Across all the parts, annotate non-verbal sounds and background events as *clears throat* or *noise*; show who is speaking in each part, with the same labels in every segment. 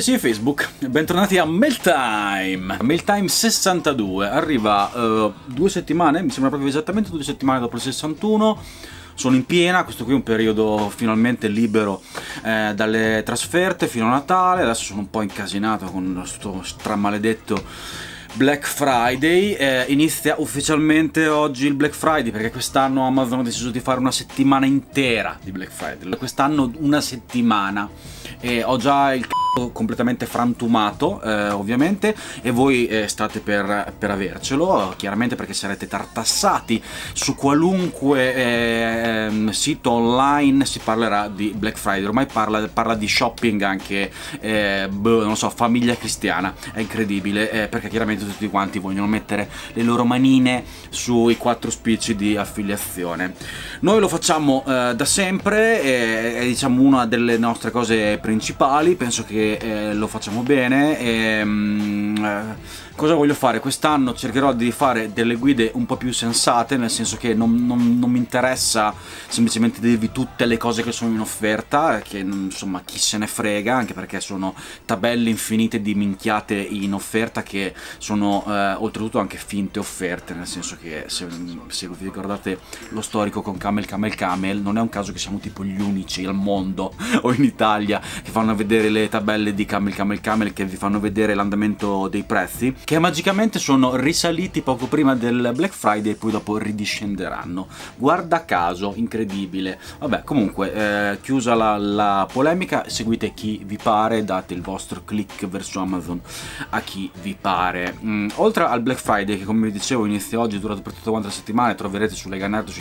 Speaker 1: Amici di Facebook, bentornati a Mailtime Mailtime 62, arriva uh, due settimane, mi sembra proprio esattamente due settimane dopo il 61 sono in piena, questo qui è un periodo finalmente libero eh, dalle trasferte fino a Natale, adesso sono un po' incasinato con questo stramaledetto Black Friday. Eh, inizia ufficialmente oggi il Black Friday perché quest'anno Amazon ha deciso di fare una settimana intera di Black Friday. Quest'anno una settimana e ho già il c***o completamente frantumato eh, ovviamente e voi eh, state per, per, avercelo chiaramente perché sarete tartassati su qualunque eh, sito online. Si parlerà di Black Friday ormai parla, parla di shopping anche eh, boh, non so famiglia cristiana. È incredibile eh, perché chiaramente tutti quanti vogliono mettere le loro manine sui quattro spicci di affiliazione. Noi lo facciamo eh, da sempre è diciamo una delle nostre cose principali principali, penso che eh, lo facciamo bene. E, um, eh, cosa voglio fare? Quest'anno cercherò di fare delle guide un po' più sensate, nel senso che non, non, non mi interessa semplicemente dirvi tutte le cose che sono in offerta, che insomma chi se ne frega, anche perché sono tabelle infinite di minchiate in offerta che sono eh, oltretutto anche finte offerte, nel senso che se, se vi ricordate lo storico con Camel Camel Camel, non è un caso che siamo tipo gli unici al mondo *laughs* o in Italia che fanno vedere le tabelle di Camel Camel Camel che vi fanno vedere l'andamento dei prezzi che magicamente sono risaliti poco prima del Black Friday e poi dopo ridiscenderanno. Guarda caso, incredibile. Vabbè, comunque, eh, chiusa la, la, polemica, seguite chi vi pare, date il vostro click verso Amazon a chi vi pare. Mm, oltre al Black Friday, che come vi dicevo inizia oggi, durato per tutta quanta la settimana, troverete su leganerd su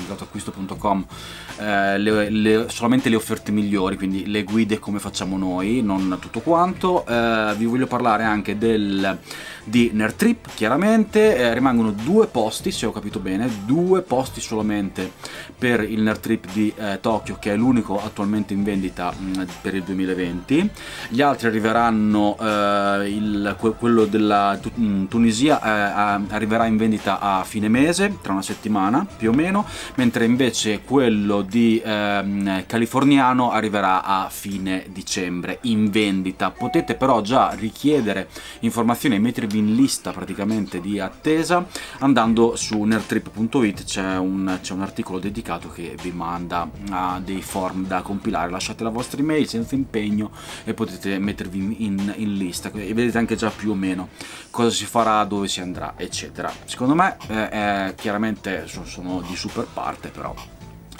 Speaker 1: eh, solamente le offerte migliori, quindi le guide come facciamo noi, non tutto quanto. Eh, vi voglio parlare anche del di Nerd Trip, chiaramente, eh, rimangono due posti, se ho capito bene, due posti solamente per il Nerd Trip di eh, Tokyo, che è l'unico attualmente in vendita mh, mm, per il 2020. Gli altri arriveranno, eh, il, quello della tu, mh, mm, Tunisia eh, arriverà in vendita a fine mese, tra una settimana più o meno, mentre invece quello di ehm, californiano arriverà a fine dicembre in vendita. Potete però già richiedere informazioni e mettervi in lista praticamente di attesa andando su nerdtrip.it c'è un, un, articolo dedicato che vi manda a dei form da compilare lasciate la vostra email senza impegno e potete mettervi in, in lista e vedete anche già più o meno cosa si farà dove si andrà eccetera secondo me eh, eh, chiaramente sono, sono di super parte però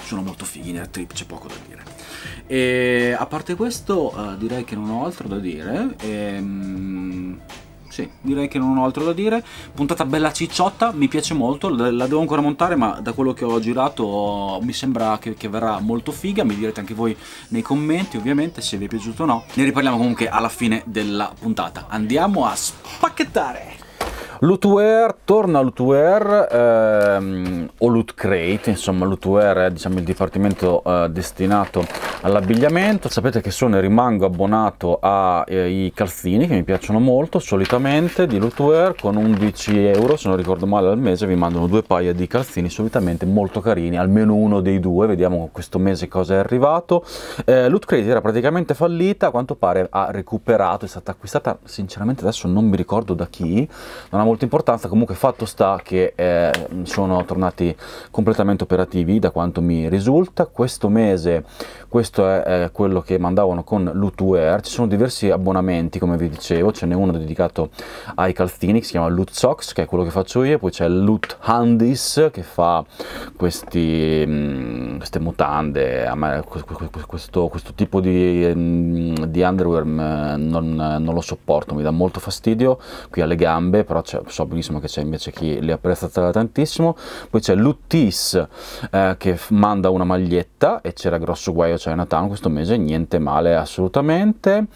Speaker 1: sono molto fighi nel trip, c'è poco da dire. E a parte questo, uh, direi che non ho altro da dire. E, um, sì, direi che non ho altro da dire. Puntata bella cicciotta, mi piace molto, la devo ancora montare, ma da quello che ho girato mi sembra che, che, verrà molto figa. Mi direte anche voi nei commenti, ovviamente, se vi è piaciuto o no. Ne riparliamo comunque alla fine della puntata. Andiamo a spacchettare!
Speaker 2: Lootware, torna a Lootware ehm, o Loot Crate, insomma Lootware è diciamo, il dipartimento eh, destinato all'abbigliamento, sapete che sono e rimango abbonato ai eh, calzini che mi piacciono molto, solitamente di Lootwear con 11 euro se non ricordo male al mese vi mandano due paia di calzini solitamente molto carini, almeno uno dei due, vediamo questo mese cosa è arrivato. Eh, Loot Crate era praticamente fallita, a quanto pare ha recuperato, è stata acquistata sinceramente adesso non mi ricordo da chi, non ha molta importanza, comunque fatto sta che eh, sono tornati completamente operativi da quanto mi risulta, questo mese questo è, è quello che mandavano con Lootwear, ci sono diversi abbonamenti come vi dicevo, ce n'è uno dedicato ai calzini che si chiama Loot Socks che è quello che faccio io, poi c'è Loot Handis che fa questi, mh, queste mutande, me questo, questo tipo di, mh, di underwear mh, non, non, lo sopporto, mi dà molto fastidio qui alle gambe, però so benissimo che c'è invece chi li apprezza tantissimo, poi c'è Loot Tees eh, che manda una maglietta e c'era grosso guaio Chinatown questo mese, niente male assolutamente.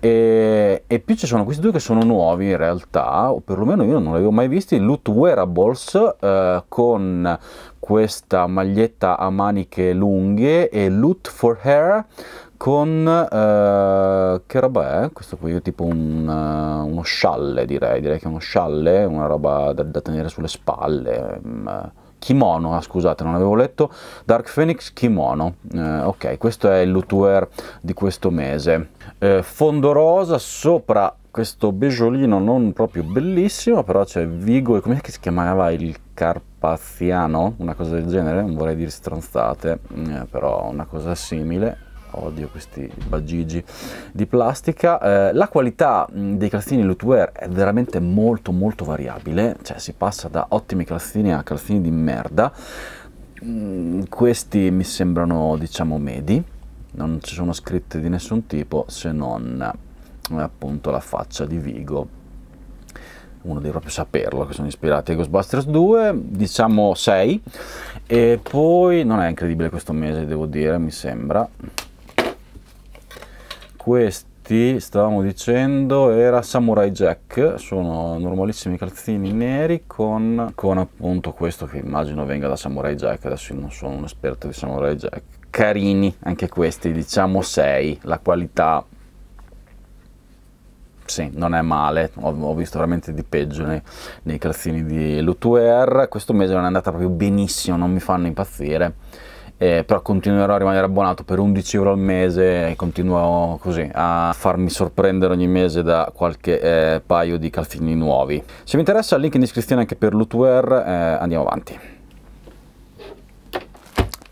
Speaker 2: E, e, più ci sono questi due che sono nuovi in realtà, o perlomeno io non li avevo mai visti, Loot Wearables eh, con questa maglietta a maniche lunghe e Loot for Hair con eh, che roba è? Questo qui è tipo un, uh, uno scialle direi, direi che è uno scialle, una roba da, da tenere sulle spalle. Um,
Speaker 1: Kimono, ah, scusate, non avevo letto, Dark Phoenix Kimono, eh, ok, questo è il lootwear di questo mese. Eh, fondo rosa, sopra questo beggiolino non proprio bellissimo, però c'è Vigo, come si chiamava il Carpaziano? Una cosa del genere, non vorrei dire stronzate, eh, però una cosa simile odio questi bagigi di plastica. Eh, la qualità dei calzini Lootwear è veramente molto molto variabile, cioè si passa da ottimi calzini a calzini di merda. Mm, questi mi sembrano diciamo medi, non ci sono scritte di nessun tipo se non eh, appunto la faccia di Vigo. Uno deve proprio saperlo che sono ispirati a Ghostbusters 2 diciamo 6 e poi non è incredibile questo mese devo dire mi sembra questi stavamo dicendo era Samurai Jack. Sono normalissimi calzini neri con, con appunto questo che immagino venga da Samurai Jack. Adesso non sono un esperto di Samurai Jack. Carini anche questi diciamo 6 la qualità sì, non è male, ho, ho, visto veramente di peggio nei, nei calzini di Lootwear, questo mese non è andata proprio benissimo, non mi fanno impazzire eh, però continuerò a rimanere abbonato per 11 euro al mese e continuo così a farmi sorprendere ogni mese da qualche eh, paio di calzini nuovi. Se vi interessa, link in descrizione anche per Lootwear, eh, andiamo avanti.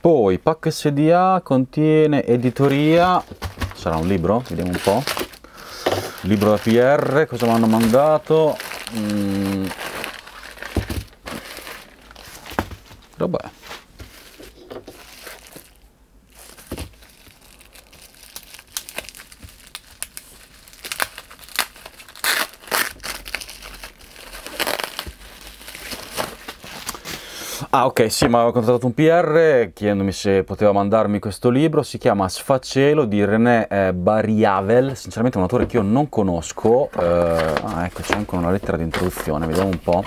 Speaker 1: Poi, pack SDA contiene editoria, sarà un libro, vediamo un po'. Libro da PR, cosa mi hanno mandato? Mm. Vabbè. Ah ok, sì, mi aveva contattato un PR chiedendomi se poteva mandarmi questo libro, si chiama Sfacelo di René eh, Bariavel, sinceramente è un autore che io non conosco, eh, ah ecco c'è anche una lettera di introduzione, vediamo un po'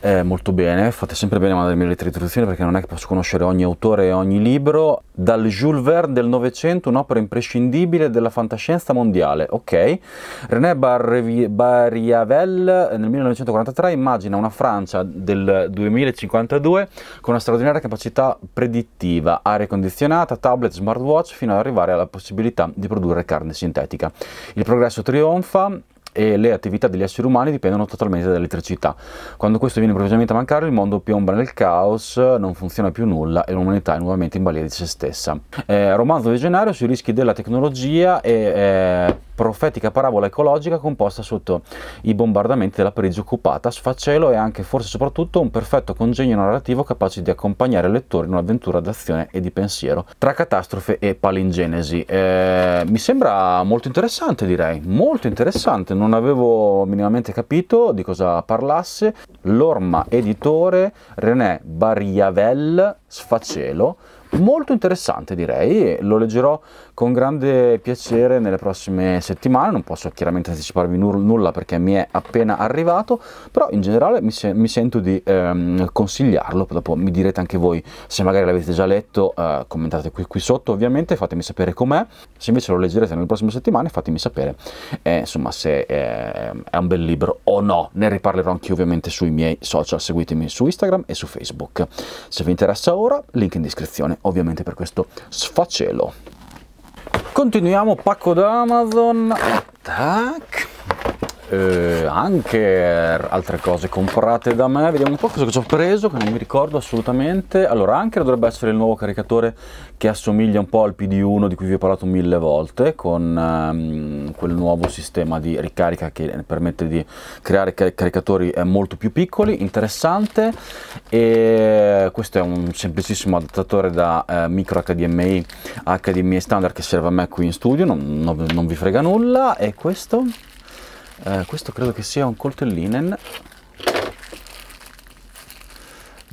Speaker 1: eh, molto bene, fate sempre bene a mandarmi le traduzione perché non è che posso conoscere ogni autore e ogni libro. Dal Jules Verne del Novecento, un'opera imprescindibile della fantascienza mondiale, ok. René Barriavel nel 1943 immagina una Francia del 2052 con una straordinaria capacità predittiva, aria condizionata, tablet, smartwatch, fino ad arrivare alla possibilità di produrre carne sintetica. Il progresso trionfa e le attività degli esseri umani dipendono totalmente dall'elettricità. Quando questo viene improvvisamente a mancare, il mondo piomba nel caos, non funziona più nulla e l'umanità è nuovamente in balia di se stessa. Eh, romanzo visionario sui rischi della tecnologia e eh, profetica parabola ecologica composta sotto i bombardamenti della Parigi occupata, sfacelo e anche forse soprattutto un perfetto congegno narrativo capace di accompagnare il lettore in un'avventura d'azione e di pensiero tra catastrofe e palingenesi. Eh, mi sembra molto interessante direi, molto interessante, non avevo minimamente capito di cosa parlasse. L'Orma editore René Barriavel Sfacelo molto interessante direi, lo leggerò con grande piacere nelle prossime settimane, non posso chiaramente anticiparvi nulla perché mi è appena arrivato, però in generale mi, se mi sento di ehm, consigliarlo, dopo mi direte anche voi se magari l'avete già letto, eh, commentate qui, qui, sotto ovviamente, fatemi sapere com'è, se invece lo leggerete nelle prossime settimane fatemi sapere eh, insomma se eh, è un bel libro o no, ne riparlerò anche ovviamente sui miei social, seguitemi su Instagram e su Facebook. Se vi interessa ora, link in descrizione ovviamente per questo sfacelo. Continuiamo, pacco da Amazon. Tac. Eh, anche altre cose comprate da me. Vediamo un po' cosa ci ho preso che non mi ricordo assolutamente. Allora anche dovrebbe essere il nuovo caricatore che assomiglia un po' al PD1 di cui vi ho parlato mille volte con um, quel nuovo sistema di ricarica che permette di creare caricatori eh, molto più piccoli interessante. E questo è un semplicissimo adattatore da eh, micro HDMI HDMI standard che serve a me qui in studio non, non, non vi frega nulla. E questo eh, questo credo che sia un coltellinen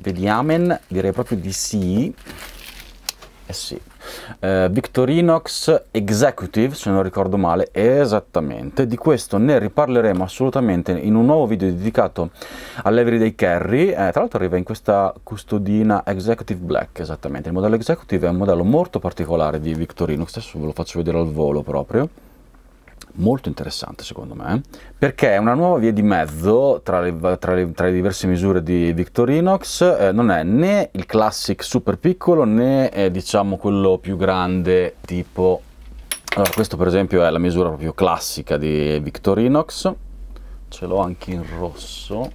Speaker 1: vediamo direi proprio di sì. Eh sì. Eh, Victorinox Executive se non ricordo male esattamente. Di questo ne riparleremo assolutamente in un nuovo video dedicato all'Everyday Carry. Eh, tra l'altro arriva in questa custodina Executive Black esattamente. Il modello Executive è un modello molto particolare di Victorinox. Adesso ve lo faccio vedere al volo proprio molto interessante secondo me, perché è una nuova via di mezzo tra le, tra le, tra le diverse misure di Victorinox, eh, non è né il classic super piccolo né eh, diciamo quello più grande tipo... Allora questo per esempio è la misura proprio classica di Victorinox, ce l'ho anche in rosso,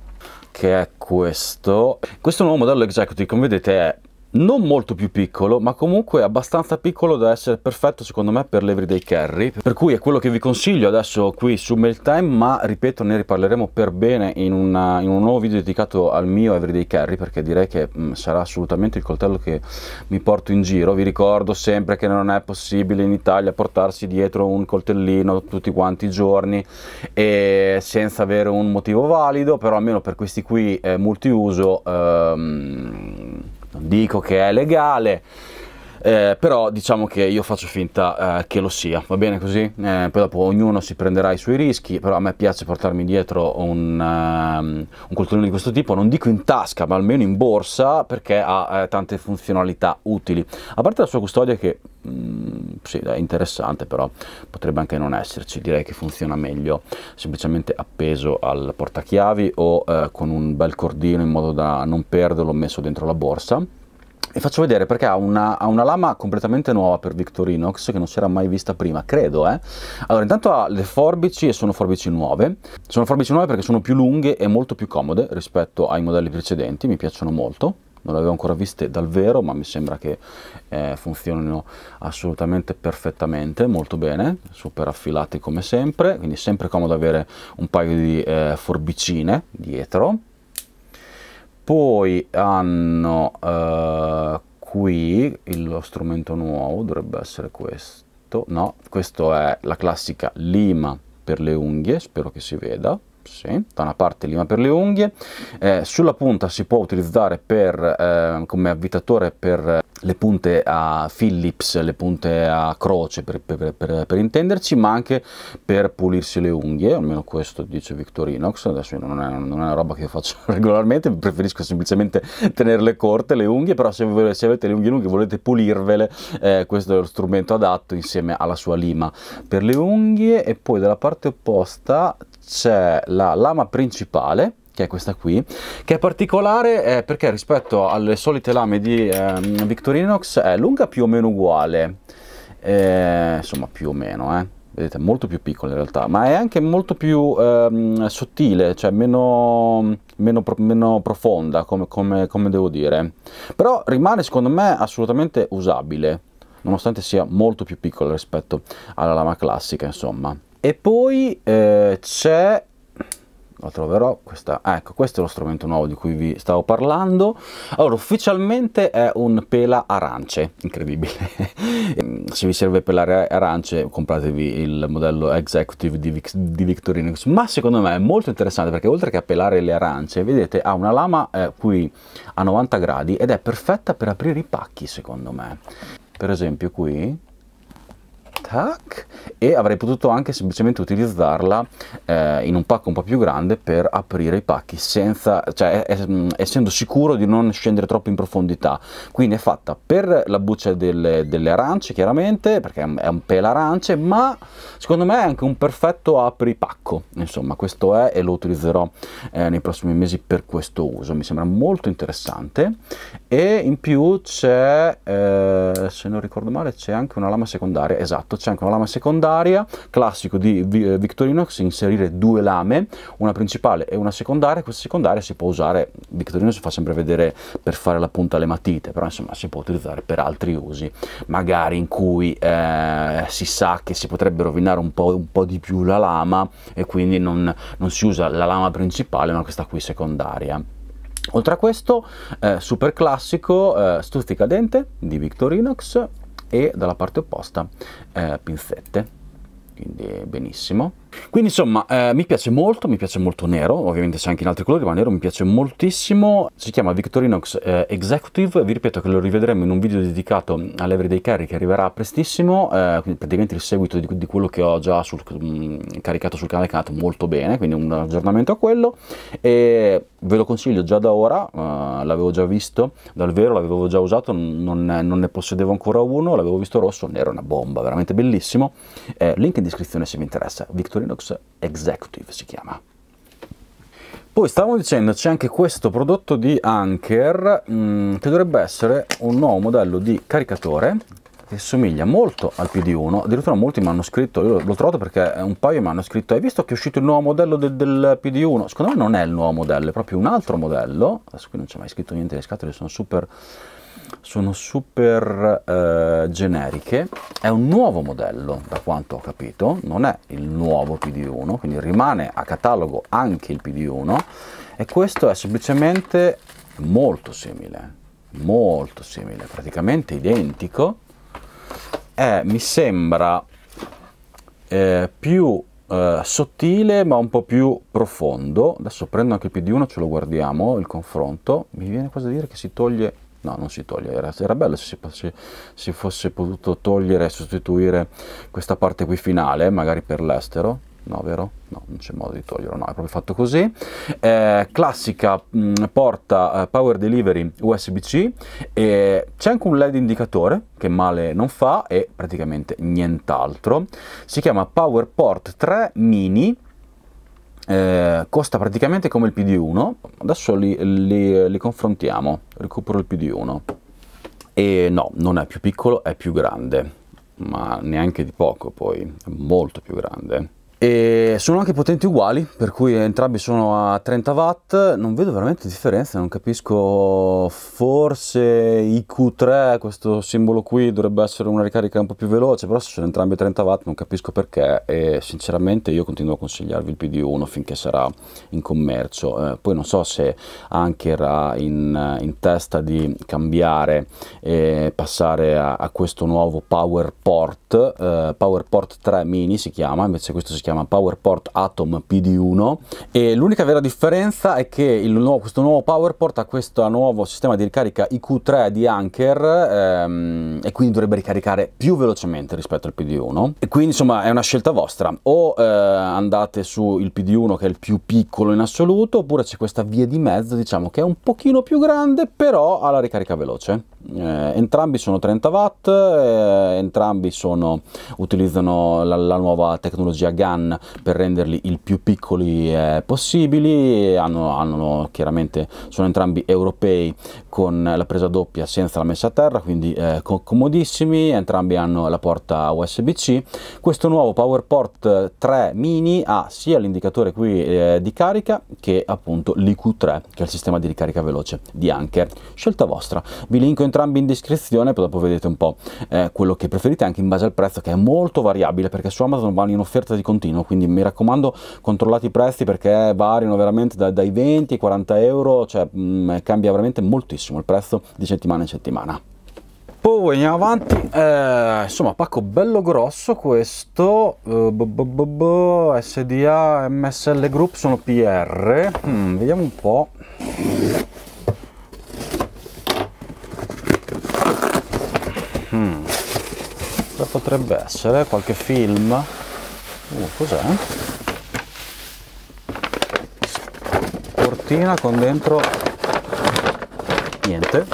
Speaker 1: che è questo. Questo nuovo modello Executive come vedete è non molto più piccolo, ma comunque abbastanza piccolo da essere perfetto secondo me per l'Everyday Carry, per cui è quello che vi consiglio adesso qui su Mailtime, ma ripeto ne riparleremo per bene in, una, in un nuovo video dedicato al mio Everyday Carry, perché direi che mh, mm, sarà assolutamente il coltello che mi porto in giro. Vi ricordo sempre che non è possibile in Italia portarsi dietro un coltellino tutti quanti i giorni e senza avere un motivo valido, però almeno per questi qui eh, multiuso ehm, non dico che è legale, eh, però diciamo che io faccio finta eh, che lo sia, va bene così? Eh, poi dopo ognuno si prenderà i suoi rischi, però a me piace portarmi dietro un, um, un coltellino di questo tipo, non dico in tasca, ma almeno in borsa, perché ha eh, tante funzionalità utili. A parte la sua custodia che mm, sì, è interessante, però potrebbe anche non esserci, direi che funziona meglio semplicemente appeso al portachiavi o eh, con un bel cordino in modo da non perderlo messo dentro la borsa e faccio vedere perché ha una, ha una, lama completamente nuova per Victorinox che non si era mai vista prima, credo. Eh? Allora, intanto ha le forbici e sono forbici nuove. Sono forbici nuove perché sono più lunghe e molto più comode rispetto ai modelli precedenti, mi piacciono molto. Non le avevo ancora viste dal vero, ma mi sembra che eh, funzionino assolutamente perfettamente, molto bene, super affilati come sempre, quindi sempre comodo avere un paio di eh, forbicine dietro poi hanno uh, qui lo strumento nuovo dovrebbe essere questo. No questo è la classica lima per le unghie spero che si veda sì, da una parte lima per le unghie, eh, sulla punta si può utilizzare per, eh, come avvitatore per le punte a Phillips, le punte a croce per, per, per, per, intenderci, ma anche per pulirsi le unghie, almeno questo dice Victorinox, adesso non è, non è una roba che io faccio *laughs* regolarmente, preferisco semplicemente tenerle corte le unghie, però se, se avete le unghie lunghe e volete pulirvele, eh, questo è lo strumento adatto insieme alla sua lima per le unghie. E poi dalla parte opposta c'è la lama principale che è questa qui, che è particolare eh, perché rispetto alle solite lame di eh, Victorinox è lunga più o meno uguale, eh, insomma più o meno, eh. vedete, molto più piccola in realtà, ma è anche molto più ehm, sottile, cioè meno, meno, meno profonda, come, come, come devo dire, però rimane secondo me assolutamente usabile, nonostante sia molto più piccola rispetto alla lama classica, insomma. E poi eh, c'è la troverò questa ecco questo è lo strumento nuovo di cui vi stavo parlando. Allora ufficialmente è un pela arance incredibile. *laughs* Se vi serve pelare arance compratevi il modello executive di, Vic di Victorinox ma secondo me è molto interessante perché oltre che a pelare le arance vedete ha una lama eh, qui a 90 gradi ed è perfetta per aprire i pacchi secondo me. Per esempio qui tac, e avrei potuto anche semplicemente utilizzarla eh, in un pacco un po' più grande per aprire i pacchi senza, cioè es essendo sicuro di non scendere troppo in profondità. Quindi è fatta per la buccia delle, delle arance chiaramente perché è un pelo arance ma secondo me è anche un perfetto apri pacco insomma questo è e lo utilizzerò eh, nei prossimi mesi per questo uso. Mi sembra molto interessante. E in più c'è eh, se non ricordo male c'è anche una lama secondaria. Esatto c'è anche una lama secondaria, classico di eh, Victorinox, inserire due lame, una principale e una secondaria, questa secondaria si può usare, Victorinox fa sempre vedere per fare la punta alle matite, però insomma si può utilizzare per altri usi, magari in cui eh, si sa che si potrebbe rovinare un po', un po', di più la lama e quindi non, non si usa la lama principale ma questa qui secondaria. Oltre a questo, eh, super classico, eh, stuzzica di Victorinox, e dalla parte opposta eh, pinzette quindi benissimo Quindi insomma eh, mi piace molto, mi piace molto nero, ovviamente c'è anche in altri colori, ma nero mi piace moltissimo. Si chiama Victorinox eh, Executive, vi ripeto che lo rivedremo in un video dedicato all'Everyday Carry che arriverà prestissimo, eh, quindi praticamente il seguito di, di, quello che ho già sul, mh, mm, caricato sul canale canato molto bene, quindi un aggiornamento a quello. E ve lo consiglio già da ora, uh, l'avevo già visto dal vero, l'avevo già usato, non, non, ne possedevo ancora uno, l'avevo visto rosso, nero, una bomba, veramente bellissimo. Eh, link in descrizione se vi interessa, Victorinox Executive si chiama. Poi stavamo dicendo c'è anche questo prodotto di Anker mh, mm, che dovrebbe essere un nuovo modello di caricatore che somiglia molto al PD1, addirittura molti mi hanno scritto, io l'ho trovato perché un paio mi hanno scritto, hai visto che è uscito il nuovo modello del, del PD1? Secondo me non è il nuovo modello, è proprio un altro modello, adesso qui non c'è mai scritto niente, le scatole sono super, sono super eh, generiche, è un nuovo modello da quanto ho capito, non è il nuovo PD1, quindi rimane a catalogo anche il PD1 e questo è semplicemente molto simile, molto simile, praticamente identico è, mi sembra eh, più eh, sottile ma un po' più profondo. Adesso prendo anche il PD1, ce lo guardiamo, il confronto. Mi viene quasi a dire che si toglie... No, non si toglie, era, era bello se si, si fosse potuto togliere e sostituire questa parte qui finale, magari per l'estero no vero? No, non c'è modo di toglierlo, no, è proprio fatto così. Eh, classica mh, porta eh, Power Delivery USB-C, e c'è anche un LED indicatore che male non fa e praticamente nient'altro. Si chiama PowerPort 3 Mini, eh, costa praticamente come il PD1, adesso li, li, li confrontiamo, recupero il PD1. E no, non è più piccolo, è più grande, ma neanche di poco poi, è molto più grande e sono anche potenti uguali per cui entrambi sono a 30 watt. Non vedo veramente differenza non capisco forse IQ3 questo simbolo qui dovrebbe essere una ricarica un po' più veloce però se sono entrambi a 30 watt non capisco perché. E sinceramente io continuo a consigliarvi il PD1 finché sarà in commercio. Eh, poi non so se anche era in, in testa di cambiare e passare a, a questo nuovo PowerPort eh, PowerPort 3 mini si chiama invece questo si chiama chiama PowerPort Atom PD1 e l'unica vera differenza è che nuovo, questo nuovo PowerPort ha questo nuovo sistema di ricarica IQ3 di Anker ehm, e quindi dovrebbe ricaricare più velocemente rispetto al PD1 e quindi insomma è una scelta vostra. O eh, andate sul PD1 che è il più piccolo in assoluto oppure c'è questa via di mezzo diciamo che è un pochino più grande però ha la ricarica veloce. Eh, entrambi sono 30 watt eh, entrambi sono, utilizzano la, la nuova tecnologia GAN GAN per renderli il più piccoli eh, possibili, hanno, hanno, chiaramente, sono entrambi europei con la presa doppia senza la messa a terra, quindi eh, comodissimi, entrambi hanno la porta USB-C. Questo nuovo PowerPort 3 mini ha sia l'indicatore qui eh, di carica che appunto l'IQ3 che è il sistema di ricarica veloce di Anker. Scelta vostra, vi linko entrambi in descrizione, poi dopo vedete un po' eh, quello che preferite anche in base al prezzo che è molto variabile perché su Amazon vanno in offerta di continuo continuo, quindi mi raccomando controllate i prezzi perché variano veramente da, dai 20 ai 40 euro, cioè mh, mm, cambia veramente moltissimo il prezzo di settimana in settimana. Poi andiamo avanti, eh, insomma pacco bello grosso questo, uh, -b SDA, MSL Group sono PR, mm, vediamo un po'. Hmm. Cosa potrebbe essere? Qualche film? Uh, cos'è? Sportina con dentro niente.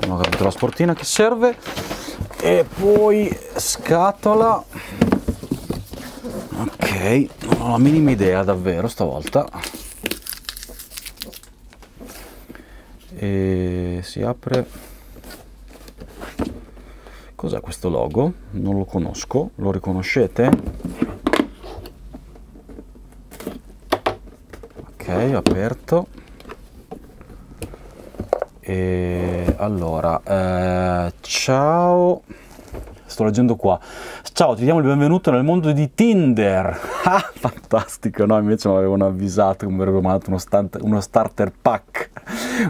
Speaker 1: Non ho capito la sportina che serve. E poi scatola. Ok, non ho la minima idea davvero stavolta. E si apre cos'è questo logo? Non lo conosco, lo riconoscete? Aperto. E allora eh, ciao sto leggendo qua ciao ti diamo il benvenuto nel mondo di Tinder *laughs* ah, fantastico no invece mi avevano avvisato che mi avrebbero mandato uno, uno starter pack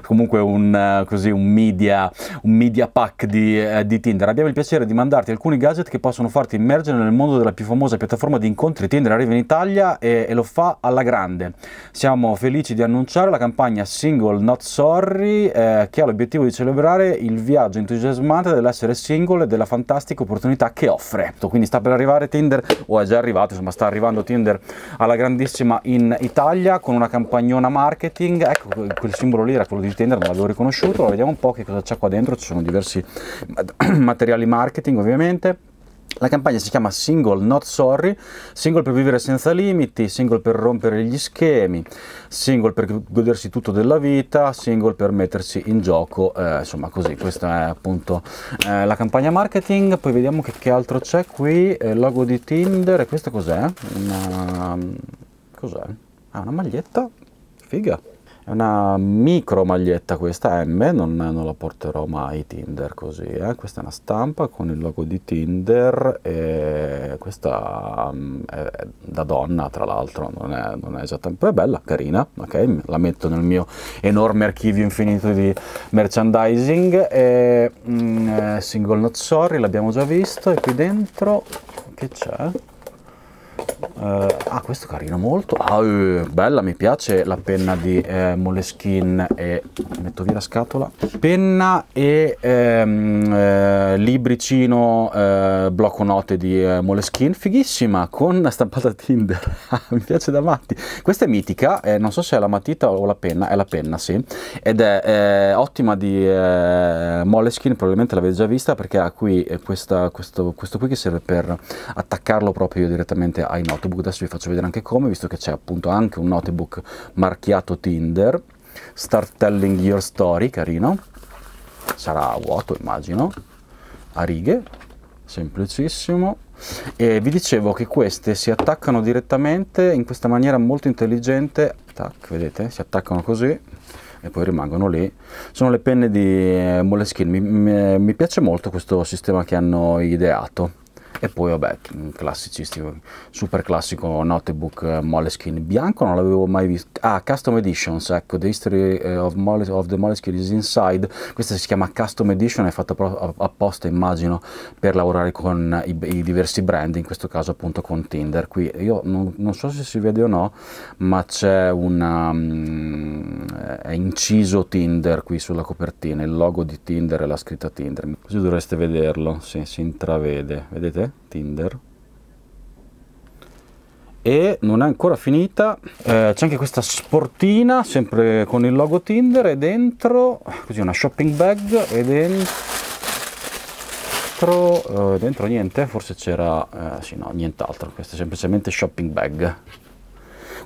Speaker 1: comunque un, così, un, media, un media pack di, eh, di, Tinder. Abbiamo il piacere di mandarti alcuni gadget che possono farti immergere nel mondo della più famosa piattaforma di incontri. Tinder arriva in Italia e, e lo fa alla grande. Siamo felici di annunciare la campagna Single Not Sorry eh, che ha l'obiettivo di celebrare il viaggio entusiasmante dell'essere single e della fantastica opportunità che offre. Quindi sta per arrivare Tinder, o è già arrivato, insomma sta arrivando Tinder alla grandissima in Italia con una campagnona marketing. Ecco, quel simbolo lì era quello di Tinder, non l'avevo riconosciuto. Vediamo un po' che cosa c'è qua dentro. Ci sono diversi *clears throat* materiali marketing ovviamente la campagna si chiama Single Not Sorry, single per vivere senza limiti, single per rompere gli schemi, single per godersi tutto della vita, single per mettersi in gioco, eh, insomma così, questa è appunto eh, la campagna marketing, poi vediamo che, che altro c'è qui, eh, logo di Tinder, e questo cos'è? Una... cos'è? Ah, una maglietta? Figa! È una micro maglietta questa M, non, non la porterò mai Tinder così, eh. questa è una stampa con il logo di Tinder e questa um, è da donna tra l'altro, non è, non è esattamente, bella, carina, ok, la metto nel mio enorme archivio infinito di merchandising e mm, Single Not Sorry l'abbiamo già visto e qui dentro che c'è? Uh, ah, questo carino molto. Ah, uh, bella, mi piace la penna di eh, Moleskin e metto via la scatola. Penna e ehm, eh, libricino eh, blocco note di eh, Moleskin, fighissima, con stampata Tinder. *laughs* Mi piace da matti. Questa è mitica, non so se è la matita o la penna, è la penna, sì. Ed è ottima di Moleskin, probabilmente l'avete già vista perché ha qui questa, questo, questo qui che serve per attaccarlo proprio direttamente ai notebook, adesso vi faccio vedere anche come, visto che c'è appunto anche un notebook marchiato Tinder, Start Telling Your Story, carino, sarà vuoto immagino, a righe, semplicissimo, e vi dicevo che queste si attaccano direttamente in questa maniera molto intelligente, tac, vedete, si attaccano così, e poi rimangono lì. Sono le penne di eh, Moleskine, mi, mi, mi piace molto questo sistema che hanno ideato e poi vabbè classicistico super classico notebook uh, Moleskine bianco non l'avevo mai visto. Ah custom editions ecco the history uh, of, Mole, of, the Moleskine is inside. Questa si chiama custom edition è fatta apposta immagino per lavorare con i, i, diversi brand in questo caso appunto con Tinder. Qui io non, non so se si vede o no ma c'è una um, è inciso Tinder qui sulla copertina. Il logo di Tinder e la scritta Tinder. Così dovreste vederlo sì, si intravede. Vedete Tinder. E non è ancora finita eh, c'è anche questa sportina sempre con il logo Tinder e dentro così una shopping bag e dentro, eh, dentro niente forse c'era eh, sì no nient'altro questa è semplicemente shopping bag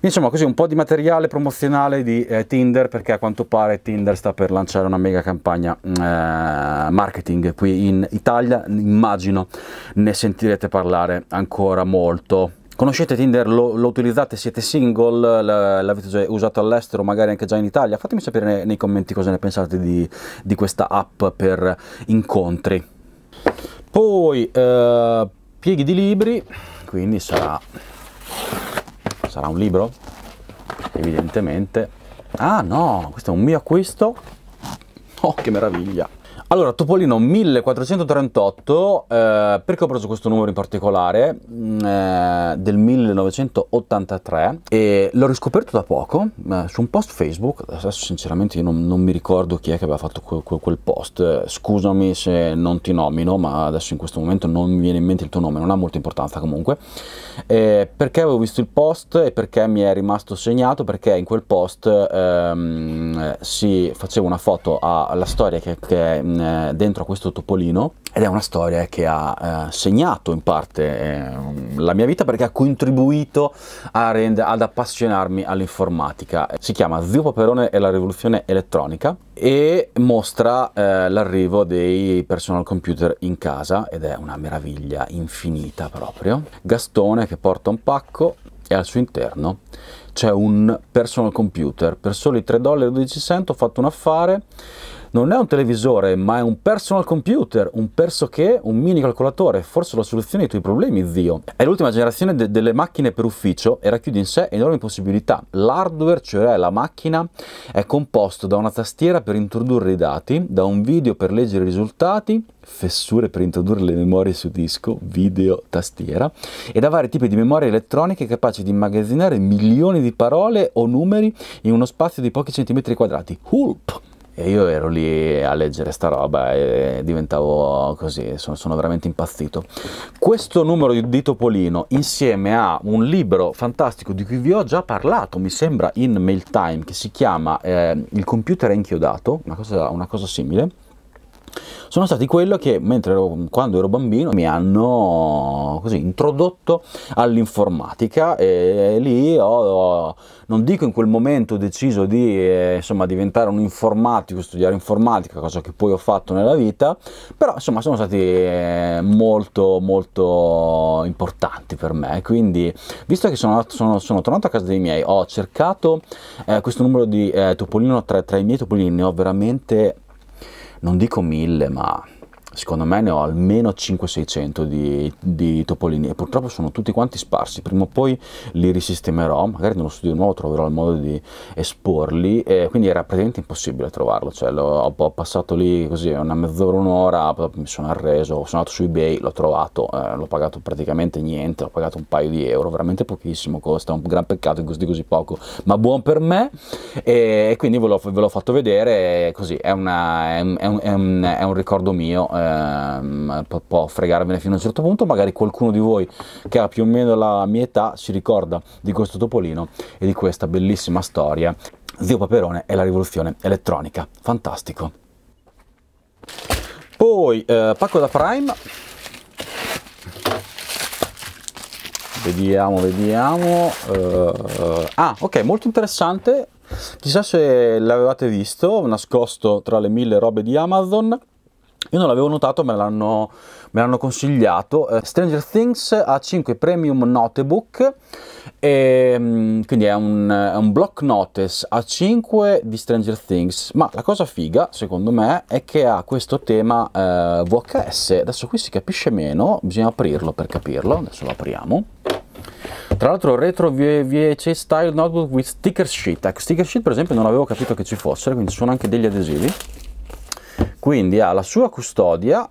Speaker 1: Insomma, così un po' di materiale promozionale di eh, Tinder, perché a quanto pare Tinder sta per lanciare una mega campagna eh, marketing qui in Italia, immagino ne sentirete parlare ancora molto. Conoscete Tinder, lo, lo utilizzate, siete single, l'avete già usato all'estero, magari anche già in Italia? Fatemi sapere nei, nei commenti cosa ne pensate di, di, questa app per incontri. Poi, eh, pieghi di libri, quindi sarà sarà un libro? Evidentemente. Ah no, questo è un mio acquisto. Oh, che meraviglia! Allora, Topolino 1438, eh, perché ho preso questo numero in particolare? Mm, eh, del 1983 e l'ho riscoperto da poco eh, su un post Facebook, adesso sinceramente io non, non, mi ricordo chi è che aveva fatto quel, quel post, scusami se non ti nomino, ma adesso in questo momento non mi viene in mente il tuo nome, non ha molta importanza comunque, eh, perché avevo visto il post e perché mi è rimasto segnato, perché in quel post ehm, si faceva una foto alla storia che, che eh, dentro a questo topolino ed è una storia che ha eh, segnato in parte eh, la mia vita perché ha contribuito rend- ad appassionarmi all'informatica. Si chiama Zio Paperone e la rivoluzione elettronica e mostra eh, l'arrivo dei personal computer in casa ed è una meraviglia infinita proprio. Gastone che porta un pacco e al suo interno c'è un personal computer per soli 3,12 dollari ho fatto un affare non è un televisore, ma è un personal computer, un perso che, un mini calcolatore, forse la soluzione ai tuoi problemi, zio. È l'ultima generazione de- delle macchine per ufficio e racchiude in sé enormi possibilità. L'hardware, cioè la macchina, è composto da una tastiera per introdurre i dati, da un video per leggere i risultati, fessure per introdurre le memorie su disco, video, tastiera, e da vari tipi di memorie elettroniche capaci di immagazzinare milioni di parole o numeri in uno spazio di pochi centimetri quadrati. Hulp! E io ero lì a leggere sta roba e diventavo così, sono, sono veramente impazzito. Questo numero di, Topolino, insieme a un libro fantastico di cui vi ho già parlato, mi sembra in Mail Time, che si chiama eh, Il computer è inchiodato, una cosa, una cosa simile, sono stati quello che mentre ero, quando ero bambino mi hanno così introdotto all'informatica e lì ho, non dico in quel momento ho deciso di eh, insomma, diventare un informatico, studiare informatica, cosa che poi ho fatto nella vita, però insomma sono stati eh, molto molto importanti per me, quindi visto che sono, sono, sono tornato a casa dei miei ho cercato eh, questo numero di eh, Topolino tra, tra i miei Topolini, ne ho veramente non dico mille, ma secondo me ne ho almeno 500-600 di, di, topolini e purtroppo sono tutti quanti sparsi, prima o poi li risistemerò, magari nello studio nuovo troverò il modo di esporli, e quindi era praticamente impossibile trovarlo, cioè ho, ho, passato lì così una mezz'ora, un'ora, mi sono arreso, sono andato su eBay, l'ho trovato, eh, l'ho pagato praticamente niente, l'ho pagato un paio di euro, veramente pochissimo, costa un gran peccato che costi così poco, ma buon per me e, quindi ve l'ho, ve l'ho fatto vedere così, è, una, è, un, è, un, è un ricordo mio. Eh, ehm, può fregarvene fino a un certo punto, magari qualcuno di voi che ha più o meno la mia età si ricorda di questo topolino e di questa bellissima storia. Zio Paperone e la rivoluzione elettronica, fantastico. Poi, eh, pacco da Prime, vediamo, vediamo. Uh, ah, ok, molto interessante. Chissà se l'avevate visto, nascosto tra le mille robe di Amazon. Io non l'avevo notato, me l'hanno, consigliato. Uh, Stranger Things A5 Premium Notebook, e, um, quindi è un, è un, block notice A5 di Stranger Things, ma la cosa figa, secondo me, è che ha questo tema uh, VHS. Adesso qui si capisce meno, bisogna aprirlo per capirlo, adesso lo apriamo. Tra l'altro retro VHS style notebook with sticker sheet. Ecco, sticker sheet per esempio non avevo capito che ci fossero, quindi ci sono anche degli adesivi quindi ha la sua custodia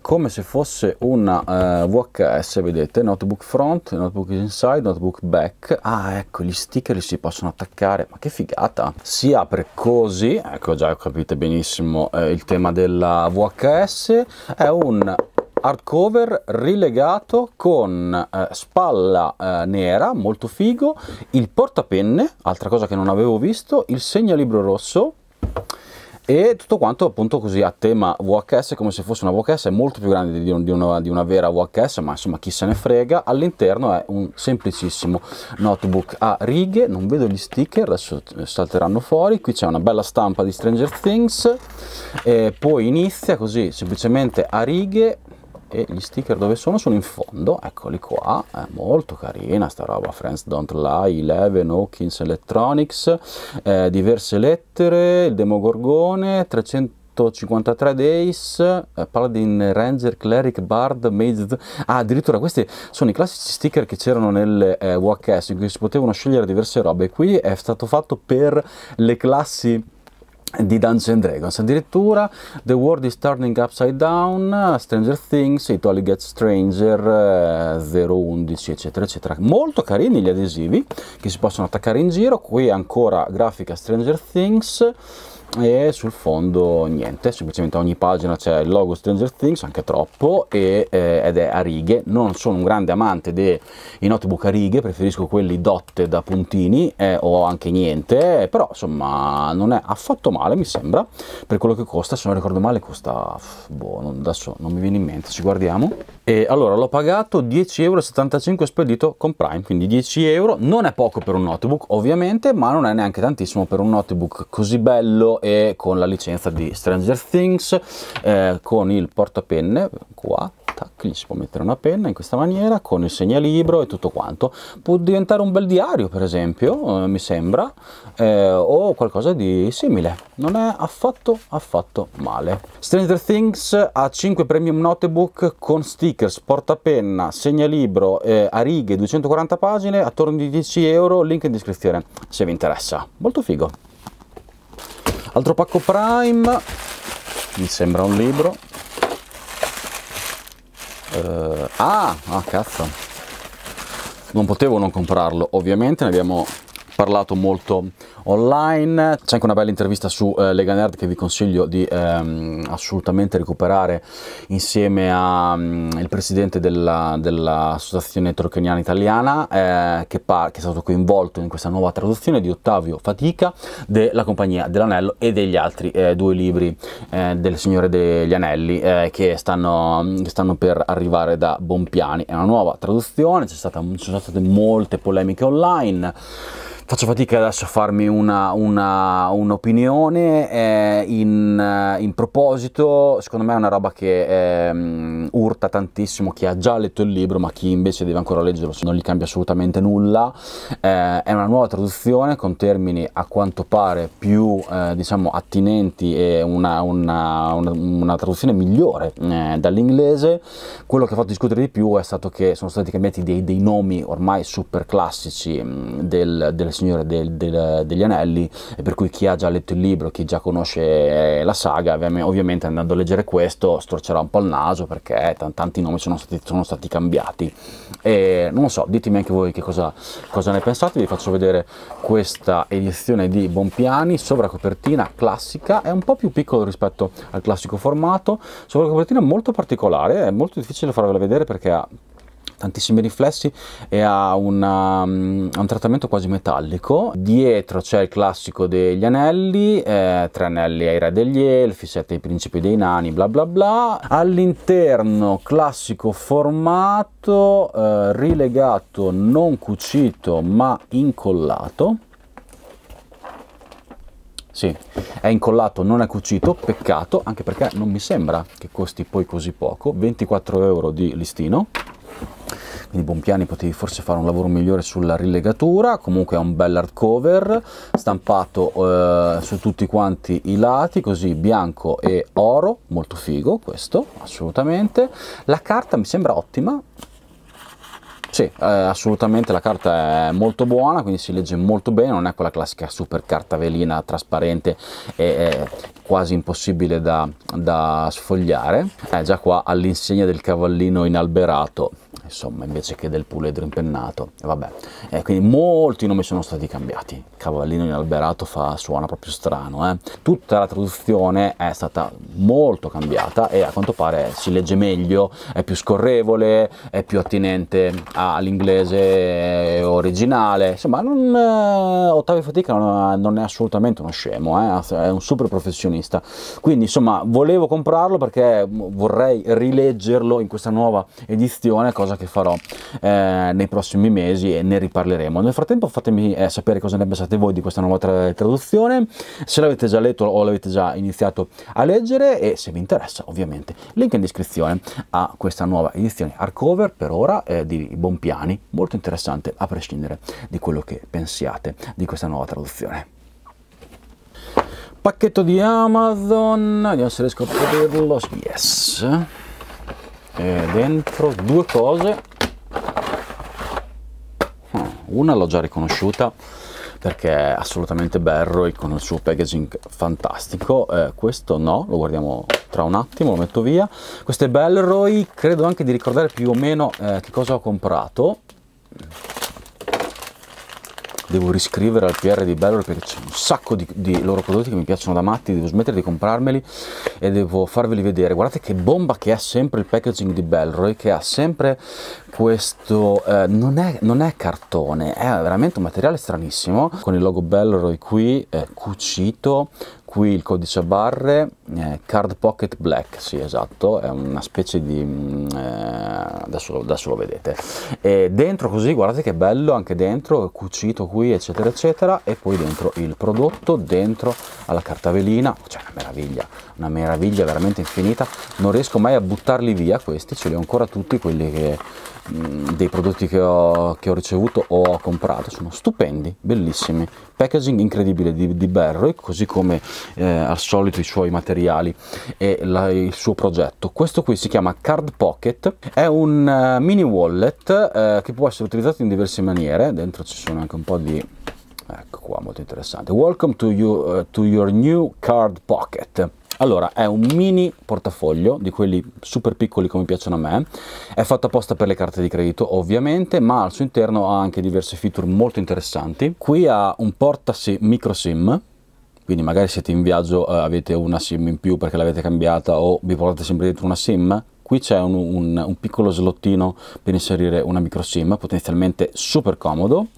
Speaker 1: come se fosse una uh, VHS, vedete, notebook front, notebook inside, notebook back. Ah, ecco, gli sticker si possono attaccare, ma che figata! Si apre così, ecco già capite benissimo eh, il tema della VHS, è un hardcover rilegato con eh, spalla eh, nera, molto figo, il portapenne, altra cosa che non avevo visto, il segnalibro rosso, e tutto quanto appunto così a tema VHS come se fosse una VHS molto più grande di, di, una, di una, vera VHS ma insomma chi se ne frega all'interno è un semplicissimo notebook a righe non vedo gli sticker adesso salteranno fuori qui c'è una bella stampa di Stranger Things e poi inizia così semplicemente a righe e gli sticker dove sono? Sono in fondo, eccoli qua, è molto carina sta roba, Friends Don't Lie, Eleven, Hawkins Electronics, eh, diverse lettere, il Demogorgone, 353 Days, eh, Paladin Ranger, Cleric, Bard, Mage... Ah, addirittura questi sono i classici sticker che c'erano nel eh, WHS in cui si potevano scegliere diverse robe. Qui è stato fatto per le classi di Dungeons Dragons. Addirittura The World is Turning Upside Down Stranger Things It Only Gets Stranger eh, 011 eccetera eccetera. Molto carini gli adesivi che si possono attaccare in giro. Qui ancora grafica Stranger Things e sul fondo niente, semplicemente ogni pagina c'è il logo Stranger Things, anche troppo, e, eh, ed è a righe. Non sono un grande amante dei notebook a righe, preferisco quelli dotte da puntini eh, o anche niente, però insomma non è affatto male mi sembra, per quello che costa, se non ricordo male costa, boh, non, adesso non mi viene in mente, ci guardiamo. E allora l'ho pagato 10,75 euro spedito con Prime, quindi 10 euro, non è poco per un notebook ovviamente, ma non è neanche tantissimo per un notebook così bello e con la licenza di Stranger Things, eh, con il portapenne qua, tac, gli si può mettere una penna in questa maniera con il segnalibro e tutto quanto. Può diventare un bel diario per esempio, eh, mi sembra, eh, o qualcosa di simile. Non è affatto, affatto male. Stranger Things ha 5 premium notebook con stickers, portapenna, segnalibro eh, a righe, 240 pagine, attorno di 10 euro, link in descrizione se vi interessa. Molto figo. Altro pacco Prime, mi sembra un libro. Uh, ah, ah, cazzo. Non potevo non comprarlo, ovviamente ne abbiamo parlato molto online. C'è anche una bella intervista su eh, Lega Nerd che vi consiglio di ehm, assolutamente recuperare insieme al mm, presidente dell'Associazione dell Torcaniana Italiana eh, che, che, è stato coinvolto in questa nuova traduzione di Ottavio Fatica della Compagnia dell'Anello e degli altri eh, due libri eh, del Signore degli Anelli eh, che stanno, che, stanno, per arrivare da Bompiani. È una nuova traduzione, ci sono state molte polemiche online faccio fatica adesso a farmi un'opinione una, eh, in, eh, in, proposito, secondo me è una roba che eh, urta tantissimo chi ha già letto il libro, ma chi invece deve ancora leggerlo non gli cambia assolutamente nulla. Eh, è una nuova traduzione con termini a quanto pare più eh, diciamo attinenti e una, una, una traduzione migliore eh, dall'inglese. Quello che ha fatto discutere di più è stato che sono stati cambiati dei, dei nomi ormai super classici mh, del, del Signore del, del, degli Anelli e per cui chi ha già letto il libro, chi già conosce la saga, ovviamente andando a leggere questo storcerà un po' il naso perché tanti nomi sono stati, sono stati cambiati. E non lo so, ditemi anche voi che cosa, cosa ne pensate, vi faccio vedere questa edizione di Bompiani, sovracopertina classica, è un po' più piccolo rispetto al classico formato, sovracopertina molto particolare, è molto difficile farvela vedere perché ha tantissimi riflessi e ha, una, um, un trattamento quasi metallico. Dietro c'è il classico degli anelli, eh, tre anelli ai re degli elfi, sette ai principi dei nani, bla bla bla. All'interno classico formato, eh, rilegato, non cucito ma incollato. Sì, è incollato, non è cucito, peccato, anche perché non mi sembra che costi poi così poco, 24 euro di listino quindi Bompiani potevi forse fare un lavoro migliore sulla rilegatura, comunque è un bel hardcover stampato eh, su tutti quanti i lati, così bianco e oro, molto figo questo, assolutamente. La carta mi sembra ottima, sì, eh, assolutamente la carta è molto buona, quindi si legge molto bene, non è quella classica super carta velina trasparente e quasi impossibile da, da sfogliare. Eh, già qua all'insegna del cavallino inalberato insomma, invece che del puledro impennato. E vabbè, eh, quindi molti nomi sono stati cambiati. Cavallino inalberato fa, suona proprio strano. Eh. Tutta la traduzione è stata molto cambiata e a quanto pare si legge meglio, è più scorrevole, è più attinente all'inglese originale. Insomma, non, eh, Ottavio Fatica non, non, è assolutamente uno scemo, eh, è un super professionista. Quindi, insomma, volevo comprarlo perché vorrei rileggerlo in questa nuova edizione, cosa che farò eh, nei prossimi mesi e ne riparleremo. Nel frattempo fatemi eh, sapere cosa ne pensate voi di questa nuova tra traduzione, se l'avete già letto o l'avete già iniziato a leggere e se vi interessa ovviamente link in descrizione a questa nuova edizione hardcover per ora eh, di Bompiani, molto interessante a prescindere di quello che pensiate di questa nuova traduzione pacchetto di Amazon, vediamo se riesco a vederlo, yes, e dentro due cose. Ah, una l'ho già riconosciuta perché è assolutamente Berroy con il suo packaging fantastico. Eh, questo no, lo guardiamo tra un attimo, lo metto via. Questo è Belroy, credo anche di ricordare più o meno eh, che cosa ho comprato devo riscrivere al PR di Bello perché c'è un sacco di, di, loro prodotti che mi piacciono da matti, devo smettere di comprarmeli e devo farveli vedere. Guardate che bomba che ha sempre il packaging di Bellroy, che ha sempre questo, eh, non, è, non, è, cartone, è veramente un materiale stranissimo, con il logo Bellroy qui, eh, cucito, qui il codice a barre eh, Card Pocket Black, sì esatto, è una specie di... Mm, eh, adesso, adesso, lo vedete. E dentro così, guardate che bello, anche dentro, cucito qui, eccetera, eccetera, e poi dentro il prodotto, dentro alla carta velina, cioè una meraviglia, una meraviglia veramente infinita, non riesco mai a buttarli via questi, ce li ho ancora tutti quelli che Mm, dei prodotti che ho, che ho, ricevuto o ho comprato. Sono stupendi, bellissimi, packaging incredibile di, di Berroy, così come eh, al solito i suoi materiali e la, il suo progetto. Questo qui si chiama Card Pocket, è un uh, mini wallet uh, che può essere utilizzato in diverse maniere, dentro ci sono anche un po' di ecco qua molto interessante. Welcome to, you, uh, to your new card pocket allora, è un mini portafoglio, di quelli super piccoli come piacciono a me, è fatto apposta per le carte di credito ovviamente, ma al suo interno ha anche diverse feature molto interessanti. Qui ha un porta micro SIM, quindi magari siete in viaggio, eh, avete una SIM in più perché l'avete cambiata o vi portate sempre dentro una SIM, qui c'è un, un, un, piccolo slottino per inserire una micro SIM, potenzialmente super comodo,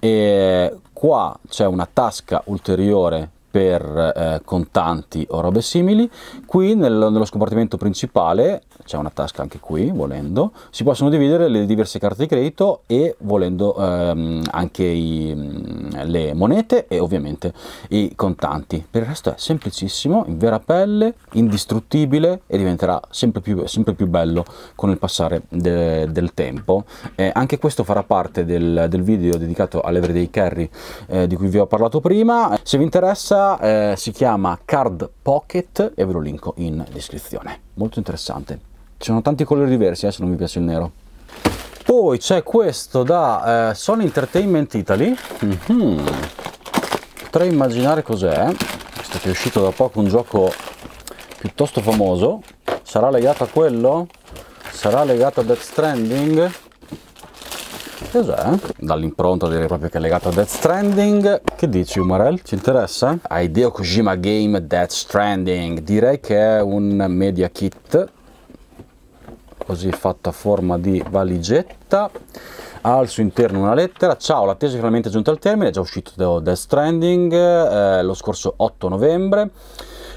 Speaker 1: e qua c'è una tasca ulteriore per eh, contanti o robe simili. Qui nel, nello scompartimento principale c'è una tasca anche qui volendo, si possono dividere le diverse carte di credito e volendo ehm, anche i, mm, le monete e ovviamente i contanti. Per il resto è semplicissimo, in vera pelle, indistruttibile e diventerà sempre più, sempre più bello con il passare de, del tempo. Eh, anche questo farà parte del, del video dedicato all'Everyday Carry eh, di cui vi ho parlato prima. Se vi interessa eh, si chiama Card Pocket e ve lo linko in descrizione. Molto interessante. Ci sono tanti colori diversi, eh, se non mi piace il nero. Poi c'è questo da eh, Sony Entertainment Italy. Mm-hmm. Potrei immaginare cos'è. Questo che è uscito da poco, un gioco piuttosto famoso. Sarà legato a quello? Sarà legato a Death Stranding? Cos'è? Dall'impronta direi proprio che è legato a Death Stranding. Che dici Umarel? Ci interessa? Hideo Kojima Game Death Stranding. Direi che è un media kit così fatta a forma di valigetta ha al suo interno una lettera ciao l'attesa è finalmente giunta al termine è già uscito Death Stranding eh, lo scorso 8 novembre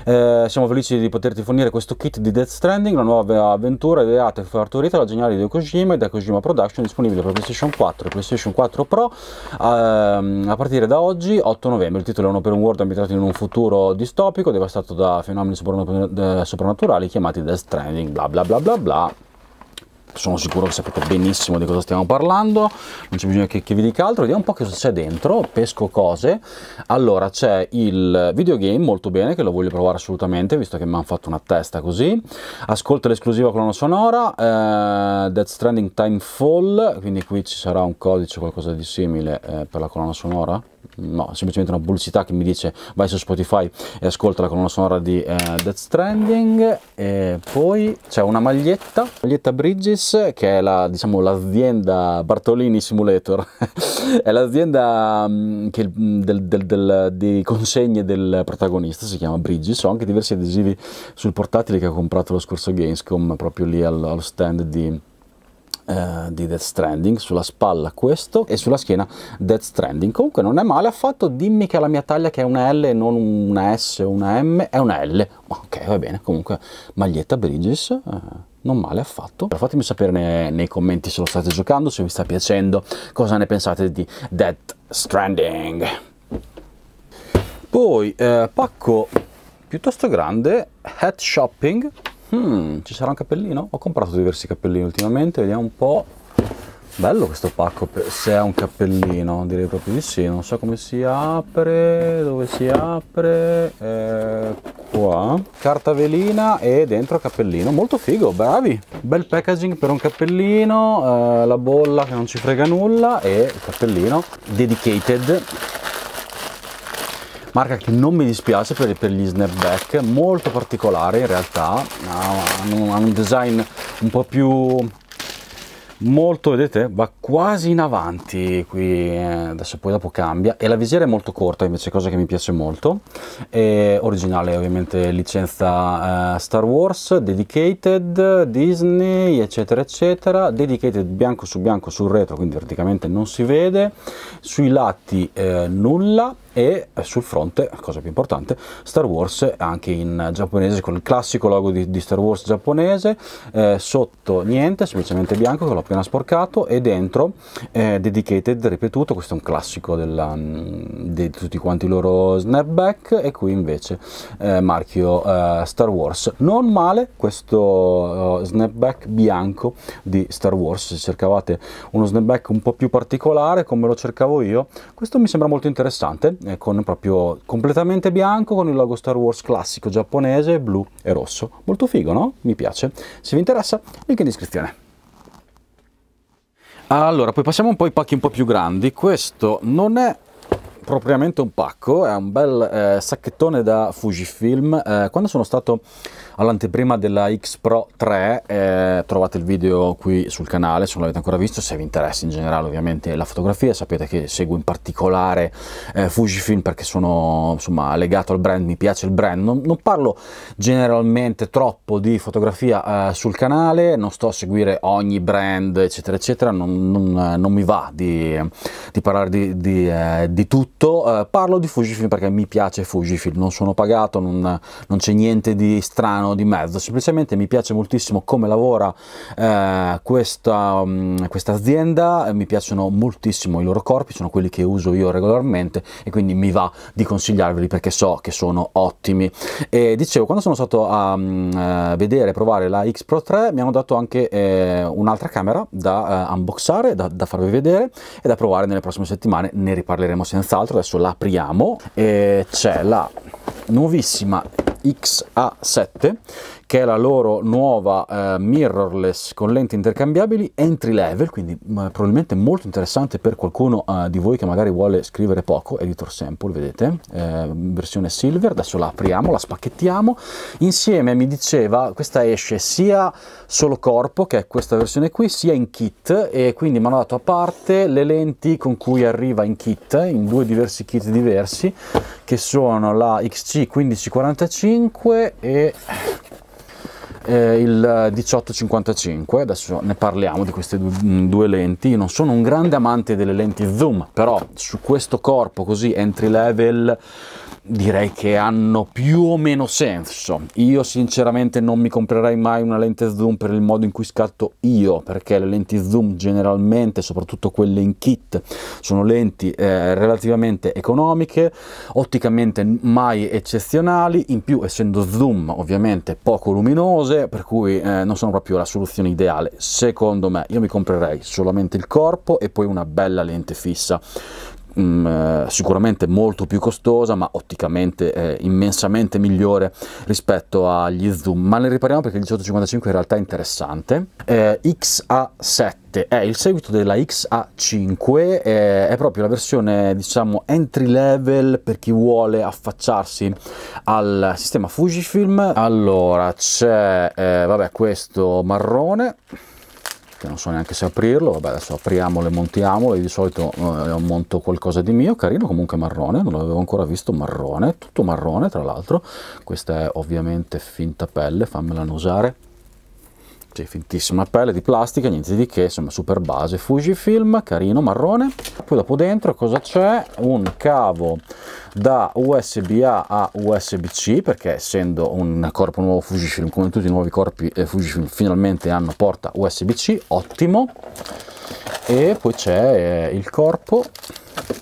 Speaker 1: eh, siamo felici di poterti fornire questo kit di Death Stranding, una nuova avventura ideata e partorita dalla geniale di Kojima e da Kojima Production, disponibile per PlayStation 4 e PlayStation 4 Pro ehm, a partire da oggi, 8 novembre. Il titolo è un open world ambientato in un futuro distopico devastato da fenomeni soprannaturali chiamati Death Stranding, bla bla bla bla bla sono sicuro che sapete benissimo di cosa stiamo parlando, non c'è bisogno che, che, vi dica altro, vediamo un po' cosa c'è dentro, pesco cose. Allora c'è il videogame, molto bene, che lo voglio provare assolutamente, visto che mi hanno fatto una testa così. Ascolta l'esclusiva colonna sonora, eh, Death Stranding Time Fall, quindi qui ci sarà un codice, qualcosa di simile eh, per la colonna sonora no, semplicemente una pubblicità che mi dice vai su Spotify e ascolta la colonna sonora di eh, Death Stranding. E poi c'è una maglietta, maglietta Bridges che è la, diciamo, l'azienda Bartolini Simulator. *laughs* È l'azienda um, che, del, del, del, di consegne del protagonista, si chiama Bridges, ho anche diversi adesivi sul portatile che ho comprato lo scorso Gamescom proprio lì allo stand di eh, di Death Stranding, sulla spalla questo e sulla schiena Death Stranding. Comunque non è male affatto, dimmi che la mia taglia che è una L e non una S o una M è una L. Ok, va bene, comunque maglietta Bridges. Eh, non male affatto. Fatemi sapere nei, nei, commenti se lo state giocando, se vi sta piacendo, cosa ne pensate di Death Stranding. Poi eh, pacco piuttosto grande, Hat Shopping, Hmm, ci sarà un cappellino? Ho comprato diversi cappellini ultimamente, vediamo un po'. Bello questo pacco, se è un cappellino, direi proprio di sì, non so come si apre, dove si apre, eh, qua, carta velina e dentro cappellino, molto figo, bravi, bel packaging per un cappellino, eh, la bolla che non ci frega nulla e il cappellino dedicated marca che non mi dispiace per, per gli snapback, molto particolare in realtà, hanno, hanno un design un po' più molto vedete va quasi in avanti qui eh, adesso poi dopo cambia. E la visiera è molto corta invece cosa che mi piace molto. È originale ovviamente licenza uh, Star Wars dedicated Disney eccetera eccetera. Dedicated bianco su bianco sul retro quindi praticamente non si vede. Sui lati eh, nulla e sul fronte, cosa più importante, Star Wars anche in giapponese con il classico logo di, di Star Wars giapponese, eh, sotto niente, semplicemente bianco che l'ho appena sporcato e dentro eh, dedicated ripetuto, questo è un classico della, mm, di tutti quanti i loro snapback e qui invece eh, marchio eh, Star Wars. Non male questo snapback bianco di Star Wars, se cercavate uno snapback un po' più particolare come lo cercavo io, questo mi sembra molto interessante eh, con proprio completamente bianco con il logo Star Wars classico giapponese, blu e rosso. Molto figo, no? Mi piace. Se vi interessa, link in descrizione. Allora, poi passiamo un po' ai pacchi un po' più grandi. Questo non è propriamente un pacco, è un bel eh, sacchettone da Fujifilm. Eh, quando sono stato all'anteprima della X Pro 3, eh, trovate il video qui sul canale se non l'avete ancora visto, se vi interessa in generale ovviamente la fotografia, sapete che seguo in particolare eh, Fujifilm perché sono insomma legato al brand, mi piace il brand, non, non parlo generalmente troppo di fotografia eh, sul canale, non sto a seguire ogni brand eccetera eccetera, non, non, non mi va di, di parlare di, di, eh, di tutto, eh, parlo di Fujifilm perché mi piace Fujifilm, non sono pagato, non c'è niente di strano di mezzo, semplicemente mi piace moltissimo come lavora eh, questa, um, questa azienda, mi piacciono moltissimo i loro corpi, sono quelli che uso io regolarmente e quindi mi va di consigliarveli perché so che sono ottimi. E dicevo, quando sono stato a um, vedere, provare la X Pro 3 mi hanno dato anche eh, un'altra camera da uh, unboxare, da, da farvi vedere e da provare nelle prossime settimane, ne riparleremo senz'altro, adesso l'apriamo e c'è la nuovissima XA7 che è la loro nuova eh, mirrorless con lenti intercambiabili entry level, quindi probabilmente molto interessante per qualcuno eh, di voi che magari vuole scrivere poco, editor sample, vedete, eh, versione silver, adesso la apriamo, la spacchettiamo, insieme mi diceva, questa esce sia solo corpo, che è questa versione qui, sia in kit e quindi mi hanno dato a parte le lenti con cui arriva in kit, in due diversi kit diversi, che sono la XC1545 e eh, il 1855, adesso ne parliamo di queste due, due lenti, io non sono un grande amante delle lenti zoom, però su questo corpo così entry level direi che hanno più o meno senso. Io sinceramente non mi comprerei mai una lente zoom per il modo in cui scatto io, perché le lenti zoom generalmente, soprattutto quelle in kit, sono lenti eh, relativamente economiche, otticamente mai eccezionali, in più essendo zoom ovviamente poco luminose, per cui eh, non sono proprio la soluzione ideale. Secondo me io mi comprerei solamente il corpo e poi una bella lente fissa. Mm, eh, sicuramente molto più costosa ma otticamente eh, immensamente migliore rispetto agli zoom. Ma ne ripariamo perché il 1855 in realtà è interessante. Eh, XA7 è il seguito della XA5 eh, è proprio la versione diciamo entry level per chi vuole affacciarsi al sistema Fujifilm. Allora c'è eh, vabbè questo marrone che non so neanche se aprirlo, vabbè adesso apriamolo e montiamolo, di solito eh, monto qualcosa di mio, carino comunque marrone, non l'avevo ancora visto marrone, tutto marrone tra l'altro, questa è ovviamente finta pelle, fammela usare, sì, fintissima pelle di plastica, niente di che, insomma super base, Fujifilm, carino, marrone. Poi dopo dentro cosa c'è? Un cavo da USB-A a USB-C, perché essendo un corpo nuovo Fujifilm, come tutti i nuovi corpi eh, Fujifilm, finalmente hanno porta USB-C, ottimo. E poi c'è eh, il corpo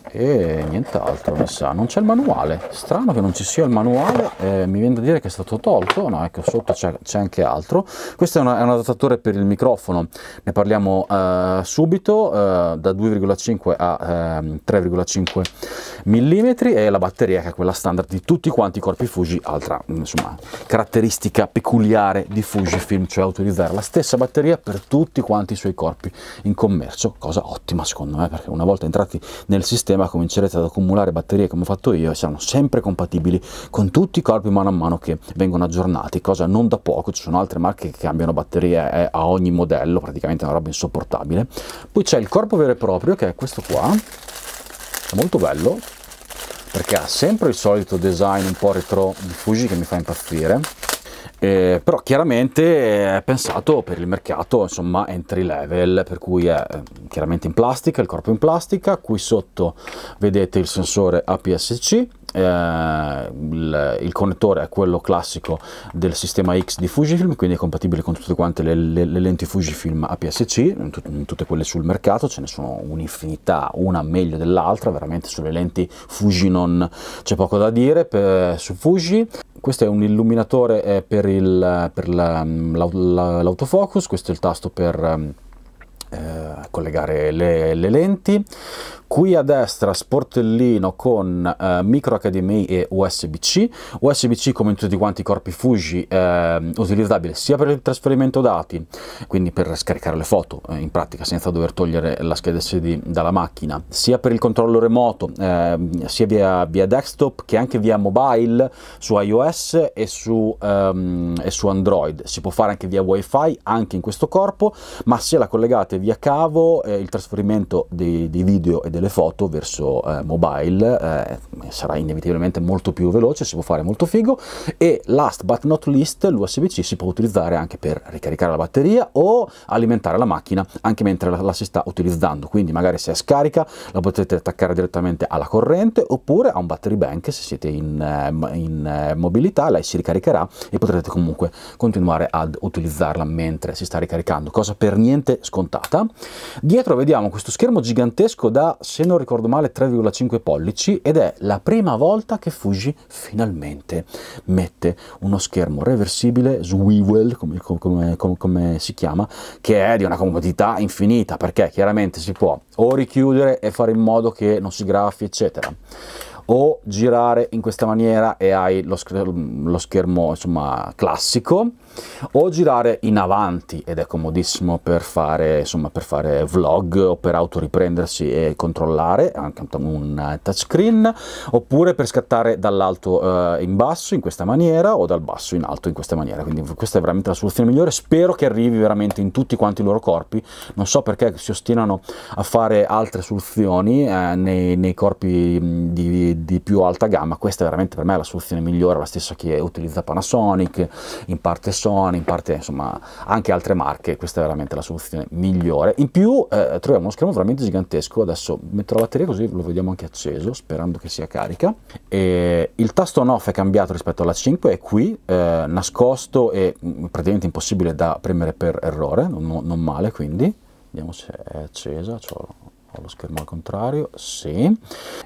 Speaker 1: e nient'altro mi sa non c'è il manuale. Strano che non ci sia il manuale eh, mi viene da dire che è stato tolto. No ecco sotto c'è anche altro. Questo è, una, è, un adattatore per il microfono. Ne parliamo eh, subito eh, da 2,5 a 3,5 mm e la batteria che è quella standard di tutti quanti i corpi Fuji altra insomma caratteristica peculiare di Fujifilm cioè utilizzare la stessa batteria per tutti quanti i suoi corpi in commercio. Cosa ottima secondo me perché una volta entrati nel sistema comincerete ad accumulare batterie come ho fatto io e saranno sempre compatibili con tutti i corpi mano a mano che vengono aggiornati, cosa non da poco, ci sono altre marche che cambiano batterie eh, a ogni modello, praticamente è una roba insopportabile. Poi c'è il corpo vero e proprio che è questo qua, è molto bello perché ha sempre il solito design un po' retro di Fuji che mi fa impazzire eh, però chiaramente è pensato per il mercato insomma entry level per cui è eh, chiaramente in plastica il corpo in plastica qui sotto vedete il sensore APS-C eh, il, il, connettore è quello classico del sistema X di Fujifilm, quindi è compatibile con tutte quante le, le, le lenti Fujifilm APS-C, tutte quelle sul mercato, ce ne sono un'infinità, una meglio dell'altra, veramente sulle lenti Fujinon c'è poco da dire per, su Fuji. Questo è un illuminatore eh, per, il, per la, la, la, l'autofocus, questo è il tasto per eh, collegare le, le, lenti Qui a destra sportellino con eh, micro HDMI e USB-C, USB-C come in tutti quanti i corpi Fuji eh, utilizzabile sia per il trasferimento dati, quindi per scaricare le foto eh, in pratica senza dover togliere la scheda SD dalla macchina, sia per il controllo remoto, ehm, sia via, via, desktop che anche via mobile su iOS e su, um, e su Android. Si può fare anche via wifi anche in questo corpo, ma se la collegate via cavo eh, il trasferimento dei, dei video e delle foto verso eh, mobile eh, sarà inevitabilmente molto più veloce, si può fare molto figo e last but not least l'USB-C si può utilizzare anche per ricaricare la batteria o alimentare la macchina anche mentre la, la si sta utilizzando, quindi magari se è scarica la potete attaccare direttamente alla corrente oppure a un battery bank se siete in, eh, in eh, mobilità, lei si ricaricherà e potrete comunque continuare ad utilizzarla mentre si sta ricaricando, cosa per niente scontata. Dietro vediamo questo schermo gigantesco da se non ricordo male 3,5 pollici ed è la prima volta che Fuji finalmente mette uno schermo reversibile swivel come, come, come, come si chiama che è di una comodità infinita perché chiaramente si può o richiudere e fare in modo che non si graffi eccetera o girare in questa maniera e hai lo, lo schermo insomma classico o girare in avanti ed è comodissimo per fare, insomma, per fare vlog o per autoriprendersi e controllare, anche un touchscreen, oppure per scattare dall'alto eh, in basso in questa maniera o dal basso in alto in questa maniera, quindi questa è veramente la soluzione migliore, spero che arrivi veramente in tutti quanti i loro corpi, non so perché si ostinano a fare altre soluzioni eh, nei, nei, corpi di più alta gamma, questa è veramente per me la soluzione migliore, la stessa che utilizza Panasonic, in parte Sony, in parte insomma anche altre marche, questa è veramente la soluzione migliore. In più eh, troviamo uno schermo veramente gigantesco, adesso metto la batteria così lo vediamo anche acceso, sperando che sia carica. E il tasto on off è cambiato rispetto alla 5, è qui, eh, nascosto e mm, praticamente impossibile da premere per errore, non, non male quindi. Vediamo se è accesa, ho lo schermo al contrario, sì.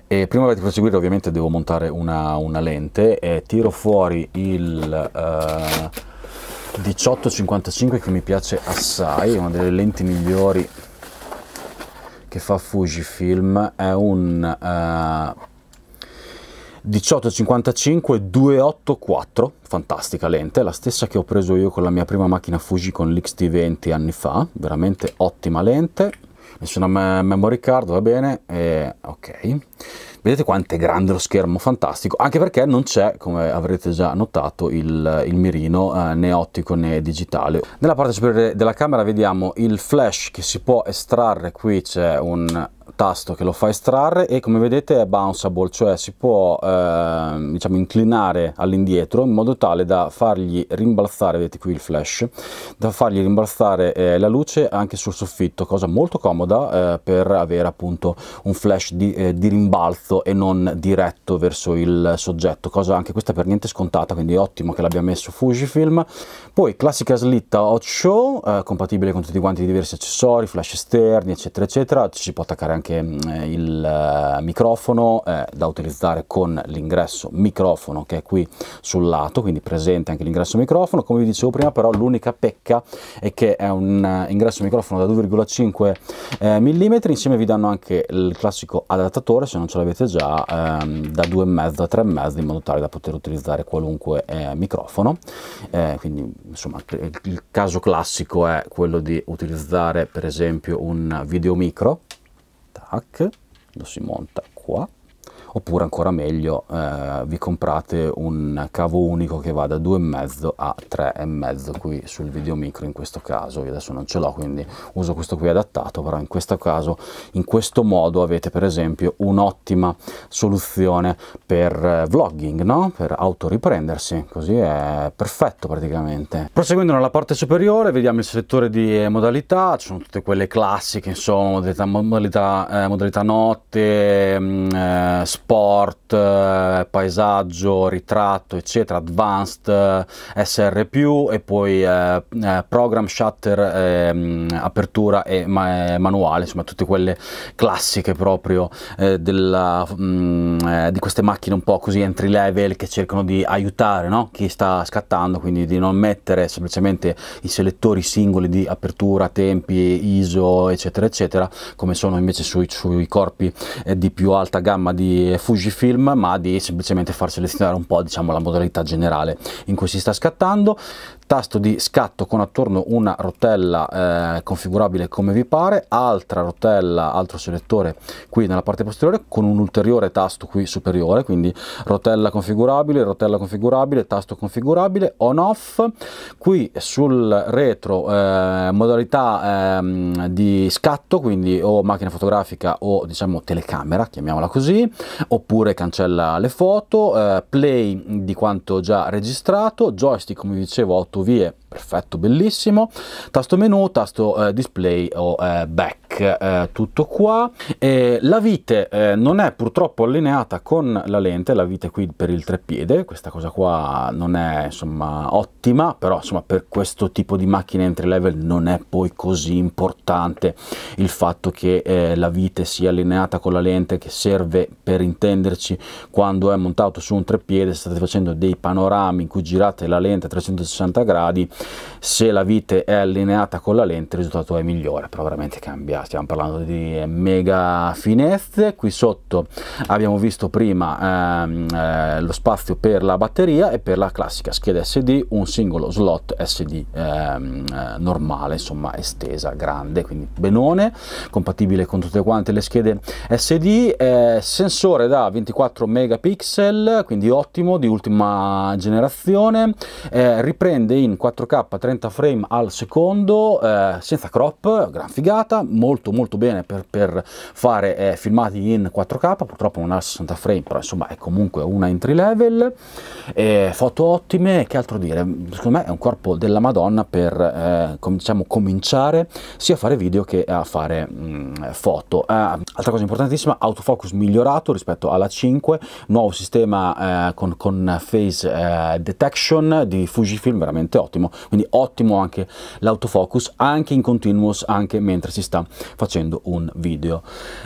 Speaker 1: E prima di proseguire ovviamente devo montare una, una lente e tiro fuori il... Uh, 1855 che mi piace assai, è una delle lenti migliori che fa Fujifilm, è un uh, 1855 284, fantastica lente, la stessa che ho preso io con la mia prima macchina Fuji con l'XT20 anni fa, veramente ottima lente, nessuna memory card, va bene, e, ok. Vedete quanto è grande lo schermo, fantastico, anche perché non c'è, come avrete già notato, il, il mirino eh, né ottico né digitale. Nella parte superiore della camera vediamo il flash che si può estrarre, qui c'è un tasto che lo fa estrarre e come vedete è bounceable, cioè si può eh, diciamo inclinare all'indietro in modo tale da fargli rimbalzare, vedete qui il flash, da fargli rimbalzare eh, la luce anche sul soffitto, cosa molto comoda eh, per avere appunto un flash di, eh, di, rimbalzo e non diretto verso il soggetto, cosa anche questa per niente scontata, quindi ottimo che l'abbia messo Fujifilm. Poi classica slitta hot show, eh, compatibile con tutti quanti i diversi accessori, flash esterni eccetera eccetera, ci si può attaccare anche anche mm, il eh, microfono eh, da utilizzare con l'ingresso microfono che è qui sul lato, quindi presente anche l'ingresso microfono. Come vi dicevo prima però l'unica pecca è che è un eh, ingresso microfono da 2,5 eh, mm, insieme vi danno anche il classico adattatore se non ce l'avete già ehm, da 2,5 a 3,5 in modo tale da poter utilizzare qualunque eh, microfono. Eh, quindi insomma il, caso classico è quello di utilizzare per esempio un video micro tac, lo si monta qua, oppure ancora meglio eh, vi comprate un cavo unico che va da 2,5 a 3,5 qui sul video micro in questo caso, io adesso non ce l'ho quindi uso questo qui adattato, però in questo caso in questo modo avete per esempio un'ottima soluzione per eh, vlogging, no? per autoriprendersi, così è perfetto praticamente. Proseguendo nella parte superiore vediamo il selettore di modalità, ci sono tutte quelle classiche, insomma, modalità, modalità, eh, modalità notte, mm, eh, sport, eh, paesaggio, ritratto, eccetera, advanced, eh, SR+, e poi eh, program, shutter, ehm, apertura e ma manuale, insomma tutte quelle classiche proprio della, mh, mm, di queste macchine un po' così entry level che cercano di aiutare no? chi sta scattando, quindi di non mettere semplicemente i selettori singoli di apertura, tempi, ISO, eccetera, eccetera, come sono invece sui, sui corpi di più alta gamma di Fujifilm, ma di semplicemente far selezionare un po' diciamo, la modalità generale in cui si sta scattando tasto di scatto con attorno una rotella eh, configurabile come vi pare, altra rotella, altro selettore qui nella parte posteriore con un ulteriore tasto qui superiore, quindi rotella configurabile, rotella configurabile, tasto configurabile, on off, qui sul retro eh, modalità eh, di scatto, quindi o macchina fotografica o diciamo telecamera, chiamiamola così, oppure cancella le foto, eh, play di quanto già registrato, joystick come vi dicevo 8 vie perfetto, bellissimo, tasto menu, tasto eh, display o eh, back, eh, tutto qua. E la vite eh, non è purtroppo allineata con la lente, la vite qui per il treppiede, questa cosa qua non è insomma ottima, però insomma per questo tipo di macchine entry level non è poi così importante il fatto che eh, la vite sia allineata con la lente che serve per intenderci quando è montato su un treppiede, state facendo dei panorami in cui girate la lente a 360 gradi se la vite è allineata con la lente il risultato è migliore però veramente cambia stiamo parlando di mega finezze qui sotto abbiamo visto prima ehm, eh, lo spazio per la batteria e per la classica scheda SD un singolo slot SD ehm, eh, normale insomma estesa grande quindi benone compatibile con tutte quante le schede SD eh, sensore da 24 megapixel quindi ottimo di ultima generazione eh, riprende in 4K 30 frame al secondo eh, senza crop, gran figata, molto molto bene per, per fare eh, filmati in 4K, purtroppo non ha 60 frame, però insomma è comunque una entry level, eh, foto ottime, che altro dire, secondo me è un corpo della Madonna per eh, com diciamo, cominciare sia a fare video che a fare mh, mm, foto. Eh, altra cosa importantissima, autofocus migliorato rispetto alla 5, nuovo sistema eh, con, con face detection di Fujifilm, veramente ottimo, quindi ottimo anche l'autofocus anche in continuous anche mentre si sta facendo un video.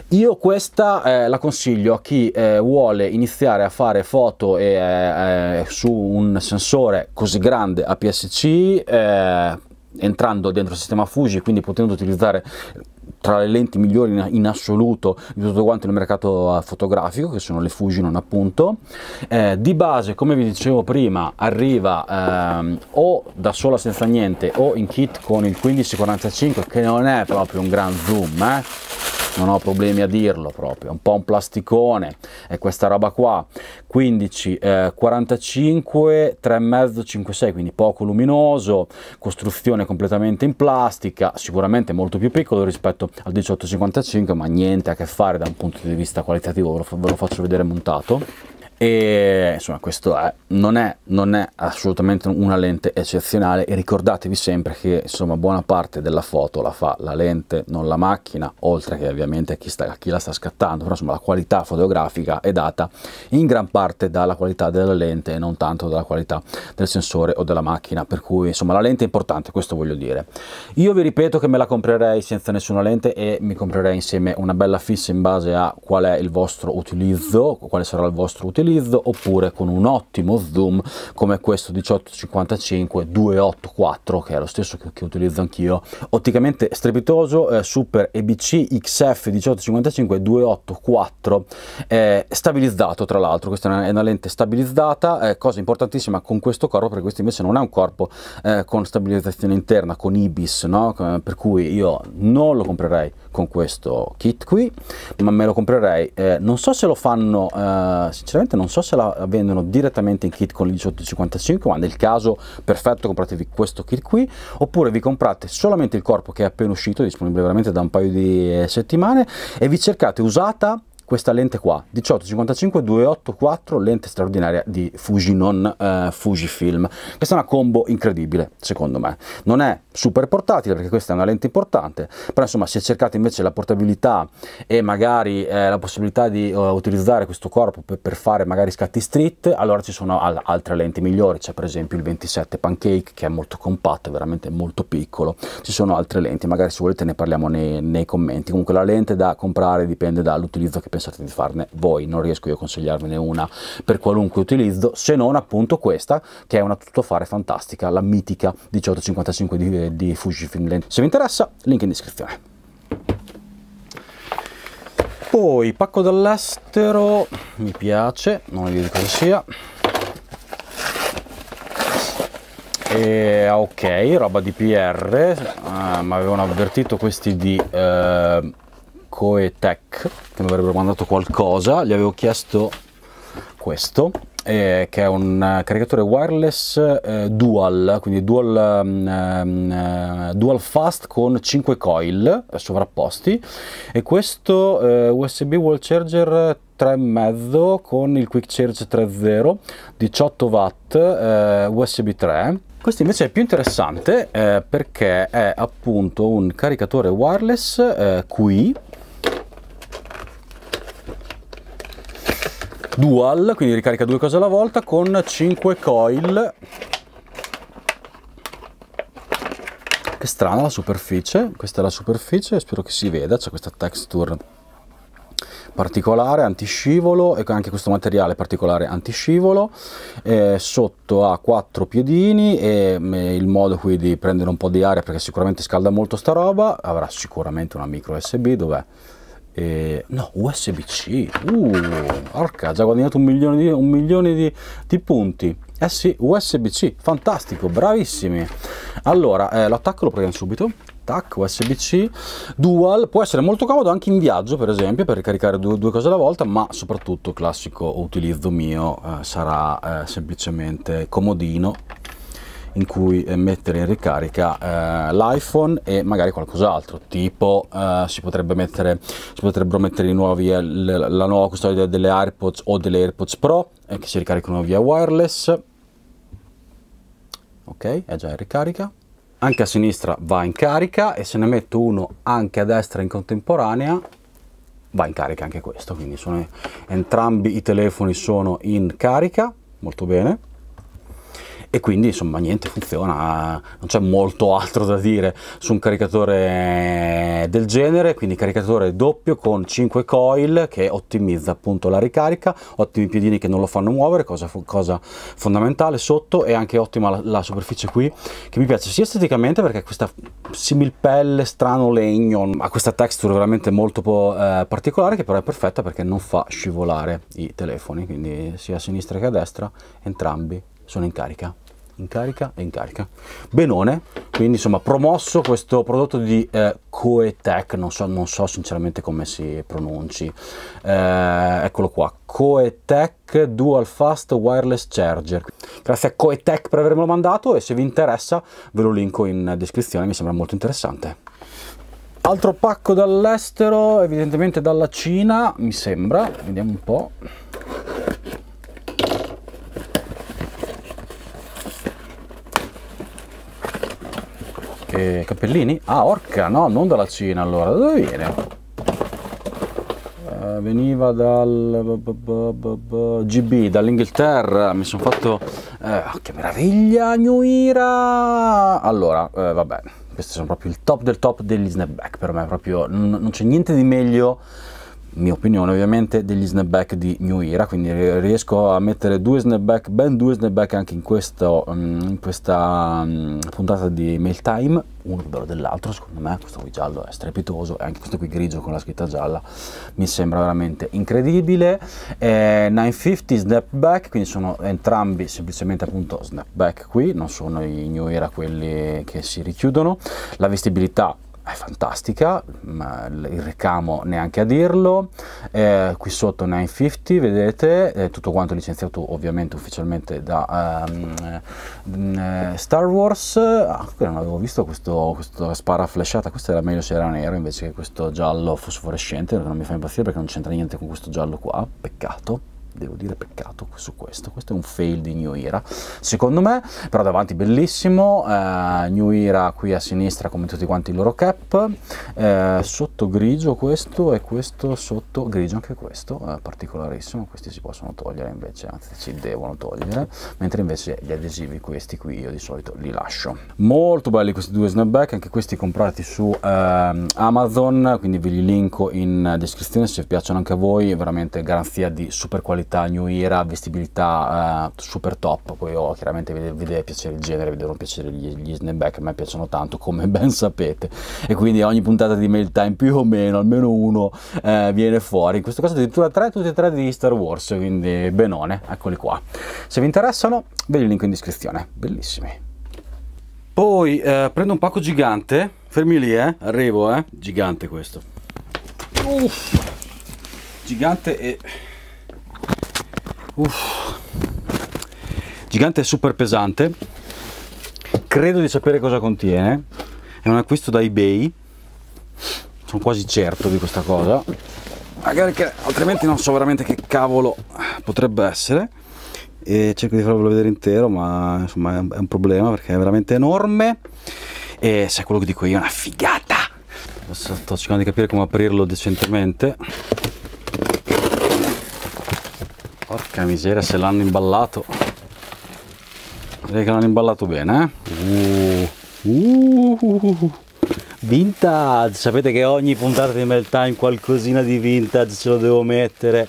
Speaker 1: Io questa eh, la consiglio a chi eh, vuole iniziare a fare foto e, eh, eh su un sensore così grande APS-C eh, entrando dentro il sistema Fuji quindi potendo utilizzare tra le lenti migliori in, assoluto di tutto quanto nel mercato fotografico, che sono le Fujinon appunto. Eh, di base, come vi dicevo prima, arriva ehm, o da sola senza niente o in kit con il 1545 che non è proprio un gran zoom, eh? non ho problemi a dirlo proprio, un po' un plasticone, è questa roba qua, 15, eh, 45, 3,5, 5,6, quindi poco luminoso, costruzione completamente in plastica, sicuramente molto più piccolo rispetto al 1855, ma niente a che fare da un punto di vista qualitativo, ve lo, faccio vedere montato e insomma questo è, non, è, non, è, assolutamente una lente eccezionale. E ricordatevi sempre che insomma buona parte della foto la fa la lente non la macchina oltre che ovviamente chi, sta, chi la sta scattando. Però insomma la qualità fotografica è data in gran parte dalla qualità della lente e non tanto dalla qualità del sensore o della macchina. Per cui insomma la lente è importante questo voglio dire. Io vi ripeto che me la comprerei senza nessuna lente e mi comprerei insieme una bella fissa in base a qual è il vostro utilizzo quale sarà il vostro utilizzo utilizzo oppure con un ottimo zoom come questo 1855 284 che è lo stesso che, che utilizzo anch'io otticamente strepitoso eh, super EBC XF 1855 284 eh, stabilizzato tra l'altro questa è una, è una, lente stabilizzata eh, cosa importantissima con questo corpo perché questo invece non è un corpo eh, con stabilizzazione interna con IBIS no? per cui io non lo comprerei con questo kit qui ma me lo comprerei. Eh, non so se lo fanno eh, sinceramente non so se la vendono direttamente in kit con il 1855 ma nel caso perfetto compratevi questo kit qui oppure vi comprate solamente il corpo che è appena uscito disponibile veramente da un paio di eh, settimane e vi cercate usata questa lente qua 1855 284 lente straordinaria di Fujinon eh, Fujifilm questa è una combo incredibile secondo me. Non è super portatile perché questa è una lente importante però insomma se cercate invece la portabilità e magari eh, la possibilità di uh, utilizzare questo corpo per, per, fare magari scatti street allora ci sono al altre lenti migliori. C'è per esempio il 27 pancake che è molto compatto veramente molto piccolo. Ci sono altre lenti magari se volete ne parliamo nei, nei commenti. Comunque la lente da comprare dipende dall'utilizzo che pensate di farne voi, non riesco io a consigliarvene una per qualunque utilizzo, se non appunto questa che è una tuttofare fantastica, la mitica 1855 di, di Fujifilm Lens. Se vi interessa, link in descrizione. Poi pacco dall'estero, mi piace, non vi dico cosa sia. E, ok, roba di PR, uh, mi avevano avvertito questi di uh, Coetech che mi avrebbero mandato qualcosa, gli avevo chiesto questo eh, che è un caricatore wireless eh, dual, quindi dual, um, dual, fast con 5 coil sovrapposti e questo eh, USB wall charger 3,5 con il quick charge 3.0 18 watt eh, USB 3 questo invece è più interessante eh, perché è appunto un caricatore wireless eh, qui dual, quindi ricarica due cose alla volta con 5 coil. Che strana la superficie, questa è la superficie, spero che si veda, c'è questa texture particolare antiscivolo e anche questo materiale particolare antiscivolo eh, sotto ha quattro piedini e il modo qui di prendere un po' di aria perché sicuramente scalda molto sta roba avrà sicuramente una micro USB dov'è eh, no, USB-C. Uh, orca, ha già guadagnato un milione di, un milione di, di punti. Eh sì, USB-C, fantastico, bravissimi. Allora, eh, l'attacco lo proviamo subito. Tac, USB-C, dual, può essere molto comodo anche in viaggio per esempio per ricaricare due, due cose alla volta, ma soprattutto classico utilizzo mio eh, sarà eh, semplicemente comodino in cui eh, mettere in ricarica eh, l'iPhone e magari qualcos'altro, tipo eh, si, potrebbe mettere, si potrebbero mettere nuovi, la nuova custodia delle AirPods o delle AirPods Pro eh, che si ricaricano via wireless. Ok, è già in ricarica. Anche a sinistra va in carica e se ne metto uno anche a destra in contemporanea va in carica anche questo, quindi sono, entrambi i telefoni sono in carica, molto bene e quindi insomma niente funziona. Non c'è molto altro da dire su un caricatore del genere. Quindi caricatore doppio con 5 coil che ottimizza appunto la ricarica. Ottimi piedini che non lo fanno muovere cosa, cosa fondamentale sotto. E anche ottima la, la, superficie qui che mi piace sia esteticamente perché questa similpelle strano legno. Ha questa texture veramente molto eh, particolare che però è perfetta perché non fa scivolare i telefoni. Quindi sia a sinistra che a destra entrambi sono in carica in carica e in carica. Benone, quindi insomma promosso questo prodotto di eh, Coetech, non so, non so, sinceramente come si pronunci, eh, eccolo qua, Coetech Dual Fast Wireless Charger. Grazie a Coetech per avermelo mandato e se vi interessa ve lo linko in descrizione, mi sembra molto interessante. Altro pacco dall'estero, evidentemente dalla Cina, mi sembra, vediamo un po'. Che cappellini? Ah, orca, no, non dalla Cina allora, da dove viene? Uh, veniva dal GB, dall'Inghilterra, mi sono fatto... Uh, che meraviglia, New Era! Allora, uh, vabbè, questi sono proprio il top del top degli snapback per me, proprio non c'è niente di meglio mia opinione ovviamente, degli snapback di New Era, quindi riesco a mettere due snapback, ben due snapback anche in, questo, mm, in questa mm, puntata di Mail Time, uno più bello dell'altro, secondo me questo qui giallo è strepitoso e anche questo qui grigio con la scritta gialla mi sembra veramente incredibile. Eh, 950 snapback, quindi sono entrambi semplicemente appunto snapback qui, non sono i New Era quelli che si richiudono, la vestibilità è fantastica, il ricamo neanche a dirlo, eh, qui sotto 950 vedete, è tutto quanto licenziato ovviamente ufficialmente da um, Star Wars, ah, non avevo visto questo, questo spara flashata, questo era meglio se era nero invece che questo giallo fosforescente, non mi fa impazzire perché non c'entra niente con questo giallo qua, peccato devo dire peccato su questo, questo è un fail di New Era secondo me, però davanti bellissimo, eh, New Era qui a sinistra come tutti quanti i loro cap, eh, sotto grigio questo e questo sotto grigio anche questo, eh, particolarissimo, questi si possono togliere invece, anzi si devono togliere, mentre invece gli adesivi questi qui io di solito li lascio. Molto belli questi due snapback, anche questi comprati su ehm, Amazon, quindi ve li linko in descrizione se piacciono anche a voi, veramente garanzia di super qualità qualità new era, vestibilità uh, super top, poi oh, chiaramente vi, vi, deve piacere il genere, vi devono piacere gli, gli snapback, a me piacciono tanto come *laughs* ben sapete. E quindi ogni puntata di Mail Time più o meno, almeno uno uh, viene fuori, in questo caso addirittura tre, tutti e tre di Star Wars, quindi benone, eccoli qua. Se vi interessano ve li link in descrizione, bellissimi. Poi eh, prendo un pacco gigante, fermi lì eh, arrivo eh, gigante questo. Uff, gigante e Uff. Gigante super pesante. Credo di sapere cosa contiene. È un acquisto da eBay. Sono quasi certo di questa cosa. Magari che altrimenti non so veramente che cavolo potrebbe essere. E cerco di farvelo vedere intero, ma insomma è un problema perché è veramente enorme. E se è quello che dico io è una figata. Sto cercando di capire come aprirlo decentemente. Porca miseria se l'hanno imballato. Direi che l'hanno imballato bene, eh? Uh, uh, vintage! Sapete che ogni puntata di Melt Time qualcosina di vintage ce lo devo mettere.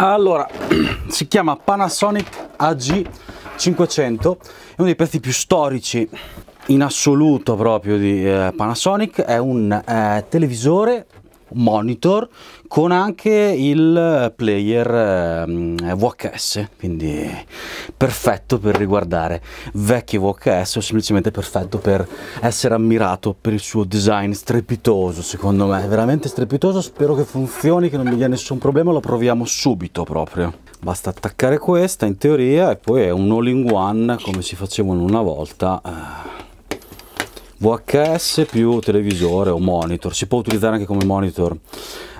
Speaker 1: Allora, *clears throat* si chiama Panasonic AG500, è uno dei pezzi più storici in assoluto proprio di eh, Panasonic, è un eh, televisore monitor con anche il player eh, VHS quindi perfetto per riguardare vecchi VHS o semplicemente perfetto per essere ammirato per il suo design strepitoso secondo me. Veramente strepitoso spero che funzioni che non mi dia nessun problema lo proviamo subito proprio. Basta attaccare questa in teoria e poi è un all in one come si facevano una volta eh VHS più televisore o monitor, si può utilizzare anche come monitor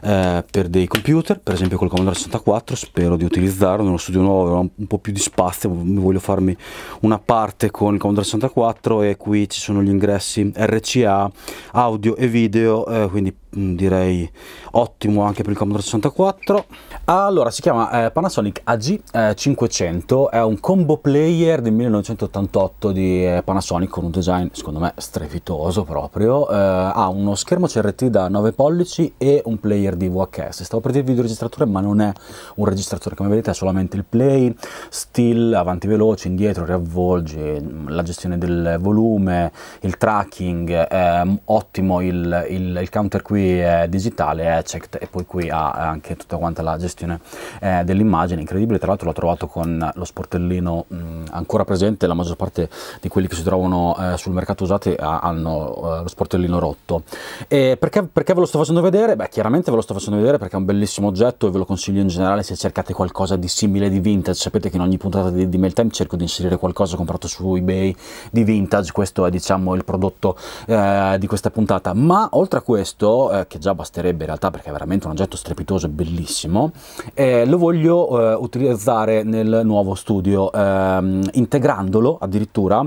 Speaker 1: eh, per dei computer, per esempio col Commodore 64, spero di utilizzarlo, nello studio nuovo avrò un po' più di spazio, voglio farmi una parte con il Commodore 64 e qui ci sono gli ingressi RCA, audio e video, eh, quindi direi ottimo anche per il Commodore 64. Allora, si chiama eh, Panasonic AG500, eh, è un combo player del 1988 di eh, Panasonic con un design secondo me strepitoso proprio, eh, ha uno schermo CRT da 9 pollici e un player di VHS. Stavo per dire videoregistratore, ma non è un registratore, come vedete è solamente il play, still, avanti veloce, indietro, riavvolgi, la gestione del volume, il tracking, è ottimo, il, il, il counter qui è digitale, è checked e poi qui ha anche tutta quanta la gestione eh, dell'immagine, incredibile, tra l'altro l'ho trovato con lo sportellino mh, ancora presente, la maggior parte di quelli che si trovano eh, sul mercato usati hanno eh, lo sportellino rotto. E perché, perché ve lo sto facendo vedere? Beh, chiaramente ve lo sto facendo vedere perché è un bellissimo oggetto e ve lo consiglio in generale se cercate qualcosa di simile di vintage. Sapete che in ogni puntata di, di Mail Time cerco di inserire qualcosa comprato su eBay di vintage, questo è diciamo il prodotto eh, di questa puntata. Ma oltre a questo eh, che già basterebbe in realtà perché è veramente un oggetto strepitoso e bellissimo, eh, lo voglio eh, utilizzare nel nuovo studio, ehm, integrandolo addirittura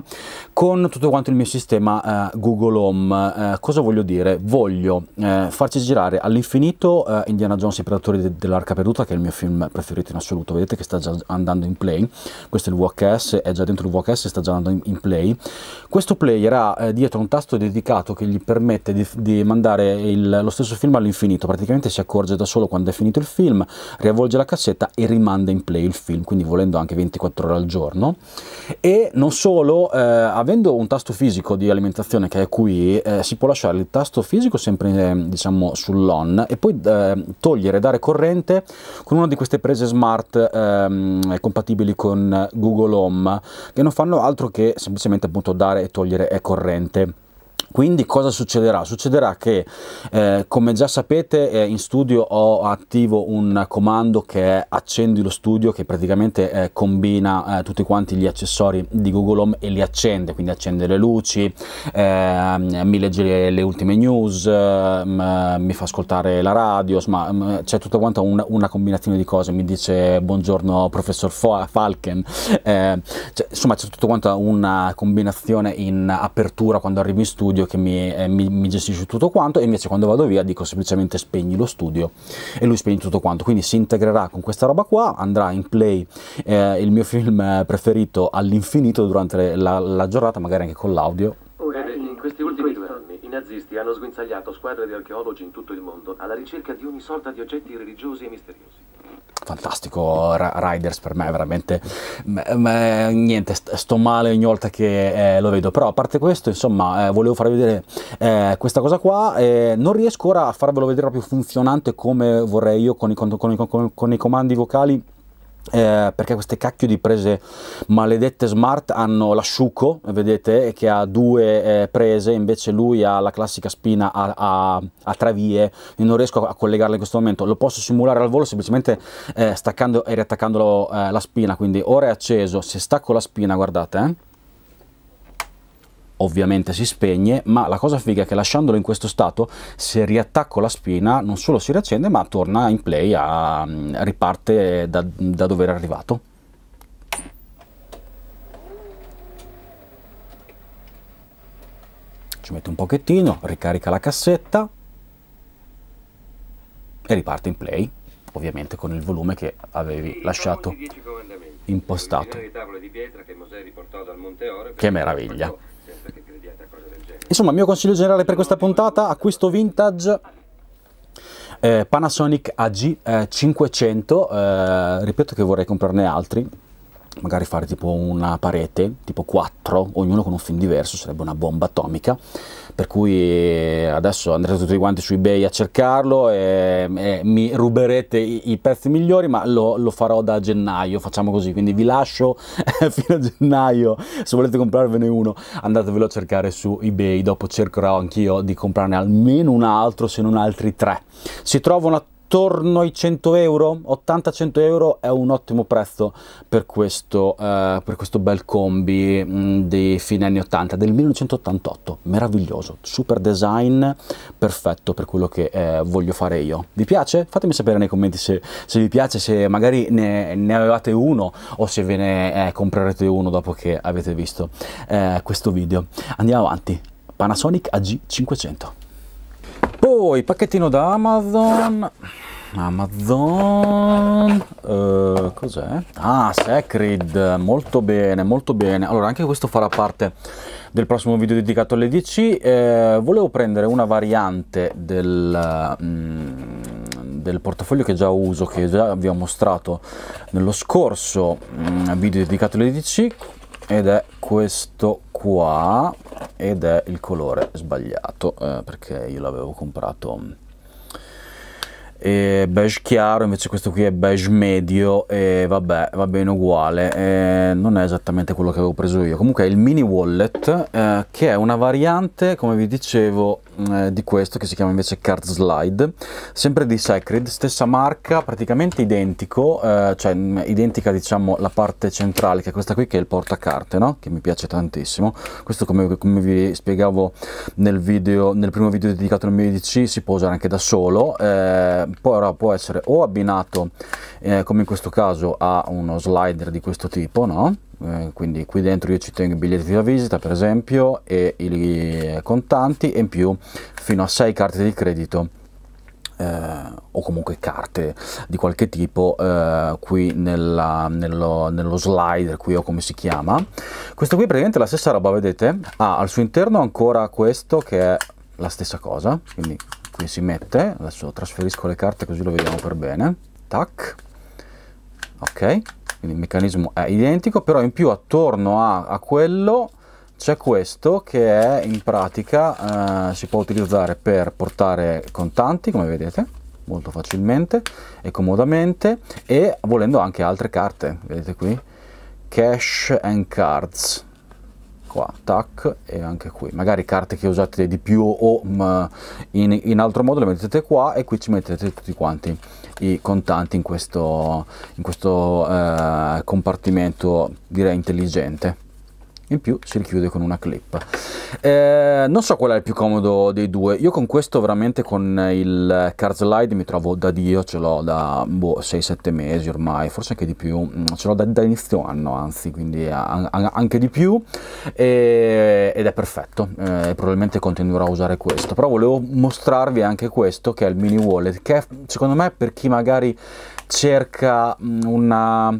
Speaker 1: con tutto quanto il mio sistema eh, Google Home. cosa voglio dire? Voglio farci girare all'infinito Indiana Jones i Predatori de- dell'Arca Perduta, che è il mio film preferito in assoluto. Vedete che sta già andando in play. Questo è il VHS, è già dentro il VHS, sta già andando in, in play. Questo player ha eh, dietro un tasto dedicato che gli permette di, di mandare il, lo stesso film all'infinito. Praticamente si accorge da solo quando è finito il film, riavvolge la cassetta e rimanda in play il film, quindi volendo anche 24 ore al giorno. E non solo, eh, avendo un tasto fisico di alimentazione che è qui, eh, si può lasciare il tasto fisico sempre eh, diciamo sull'on e poi eh, togliere, dare corrente con una di queste prese smart ehm, compatibili con Google Home che non fanno altro che semplicemente appunto dare e togliere corrente. Quindi cosa succederà? Succederà che, eh, come già sapete, eh, in studio ho attivo un comando che è accendi lo studio, che praticamente eh, combina eh, tutti quanti gli accessori di Google Home e li accende, quindi accende le luci, ehm, mi legge le, le ultime news, ehm, mi fa ascoltare la radio, insomma ehm, c'è tutta quanta una, una, combinazione di cose, mi dice buongiorno professor Falken, eh, cioè, insomma c'è tutta quanta una combinazione in apertura quando arrivo in studio studio che mi, eh, mi, mi, gestisce tutto quanto e invece quando vado via dico semplicemente spegni lo studio e lui spegne tutto quanto. Quindi si integrerà con questa roba qua andrà in play eh, il mio film preferito all'infinito durante la, la giornata magari anche con l'audio.
Speaker 3: In questi ultimi due anni i nazisti hanno sguinzagliato squadre di archeologi in tutto il mondo alla ricerca di ogni sorta di oggetti religiosi e misteriosi
Speaker 1: fantastico Riders per me veramente. Niente sto male ogni volta che eh, lo vedo. Però a parte questo insomma eh, volevo farvi vedere eh, questa cosa qua non riesco ora a farvelo vedere proprio funzionante come vorrei io con i, con, con, con i comandi vocali eh, perché queste cacchio di prese maledette smart hanno l'asciuco, vedete, che ha due eh, prese, invece lui ha la classica spina a, a, a tre vie, io non riesco a collegarla in questo momento, lo posso simulare al volo semplicemente eh, staccando e riattaccando eh, la spina, quindi ora è acceso, se stacco la spina, guardate, eh, ovviamente si spegne, ma la cosa figa è che lasciandolo in questo stato, se riattacco la spina, non solo si riaccende, ma torna in play, a, riparte da, da dove era arrivato. Ci mette un pochettino, ricarica la cassetta e riparte in play, ovviamente con il volume che avevi lasciato impostato. Che meraviglia! Insomma, il mio consiglio generale per questa puntata, acquisto vintage eh, Panasonic AG eh, 500, eh, ripeto che vorrei comprarne altri, magari fare tipo una parete, tipo 4, ognuno con un film diverso, sarebbe una bomba atomica, per cui eh, adesso andrete tutti quanti su ebay a cercarlo e, e mi ruberete i, i, pezzi migliori, ma lo, lo, farò da gennaio, facciamo così, quindi vi lascio *laughs* fino a gennaio, se volete comprarvene uno andatevelo a cercare su ebay, dopo cercherò anch'io di comprarne almeno un altro, se non altri tre. Si trovano attorno ai 100 euro, 80-100 euro è un ottimo prezzo per questo, eh, per questo bel combi mh, mm, di fine anni 80, del 1988, meraviglioso, super design, perfetto per quello che eh, voglio fare io. Vi piace? Fatemi sapere nei commenti se, se vi piace, se magari ne, ne, avevate uno o se ve ne eh, comprerete uno dopo che avete visto eh, questo video. Andiamo avanti, Panasonic AG500. Poi pacchettino da Amazon. Amazon uh, cos'è? Ah, Sacred, molto bene, molto bene. Allora, anche questo farà parte del prossimo video dedicato all'EDC. Eh, volevo prendere una variante del, mm, del, portafoglio che già uso, che già vi ho mostrato nello scorso mm, video dedicato all'EDC ed è questo qua ed è il colore sbagliato eh, perché io l'avevo comprato e beige chiaro invece questo qui è beige medio e vabbè va bene uguale e non è esattamente quello che avevo preso io. Comunque è il mini wallet eh, che è una variante come vi dicevo eh, di questo che si chiama invece Card Slide, sempre di Sacred, stessa marca, praticamente identico, eh, cioè identica diciamo la parte centrale che è questa qui che è il portacarte, no? che mi piace tantissimo. Questo come, come vi spiegavo nel, video, nel primo video dedicato al mio IDC si può usare anche da solo, eh, poi può essere o abbinato eh, come in questo caso a uno slider di questo tipo, no? Eh, quindi qui dentro io ci tengo i biglietti da visita per esempio e i contanti e in più fino a 6 carte di credito eh, o comunque carte di qualche tipo eh, qui nella, nello, nello, slider qui o come si chiama. Questo qui è praticamente la stessa roba vedete? Ha al suo interno ancora questo che è la stessa cosa quindi qui si mette adesso trasferisco le carte così lo vediamo per bene. Tac ok quindi il meccanismo è identico però in più attorno a, a quello c'è questo che è in pratica eh, si può utilizzare per portare contanti come vedete molto facilmente e comodamente e volendo anche altre carte. Vedete qui? Cash and cards qua, tac, e anche qui. Magari carte che usate di più o in, in, altro modo le mettete qua e qui ci mettete tutti quanti i contanti in questo, in questo eh, compartimento, direi intelligente in più si richiude con una clip. Eh, non so qual è il più comodo dei due. Io con questo veramente con il card slide mi trovo da dio ce l'ho da boh, 6-7 mesi ormai forse anche di più. Mm, ce l'ho da, da, inizio anno anzi quindi anche di più. E, ed è perfetto. Eh, probabilmente continuerò a usare questo. Però volevo mostrarvi anche questo che è il mini wallet che è, secondo me per chi magari cerca mm, una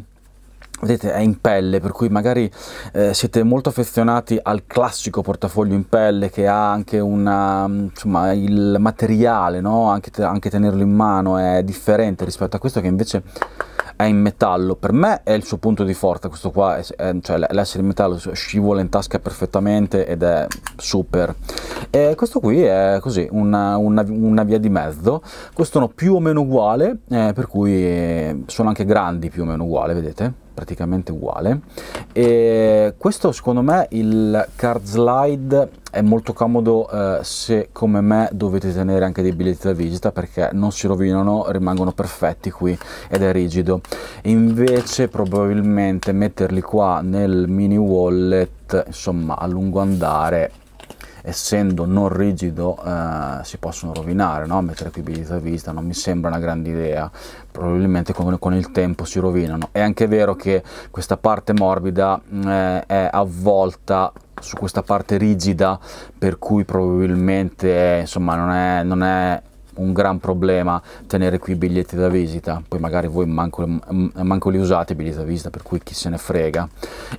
Speaker 1: vedete è in pelle per cui magari eh, siete molto affezionati al classico portafoglio in pelle che ha anche una insomma il materiale no? anche, anche tenerlo in mano è differente rispetto a questo che invece è in metallo. Per me è il suo punto di forza questo qua è, è, cioè l'essere in metallo scivola in tasca perfettamente ed è super. E questo qui è così una, una, una via di mezzo. Costano più o meno uguale eh, per cui sono anche grandi più o meno uguale vedete praticamente uguale. E questo secondo me il card slide è molto comodo eh, se come me dovete tenere anche dei biglietti da visita perché non si rovinano rimangono perfetti qui ed è rigido. Invece probabilmente metterli qua nel mini wallet insomma a lungo andare essendo non rigido eh, si possono rovinare, no? mettere qui biglietti da visita non mi sembra una grande idea, probabilmente con, con, il tempo si rovinano. È anche vero che questa parte morbida eh, è avvolta su questa parte rigida per cui probabilmente insomma non è, non è un gran problema tenere qui i biglietti da visita, poi magari voi manco, manco li usate i biglietti da visita, per cui chi se ne frega.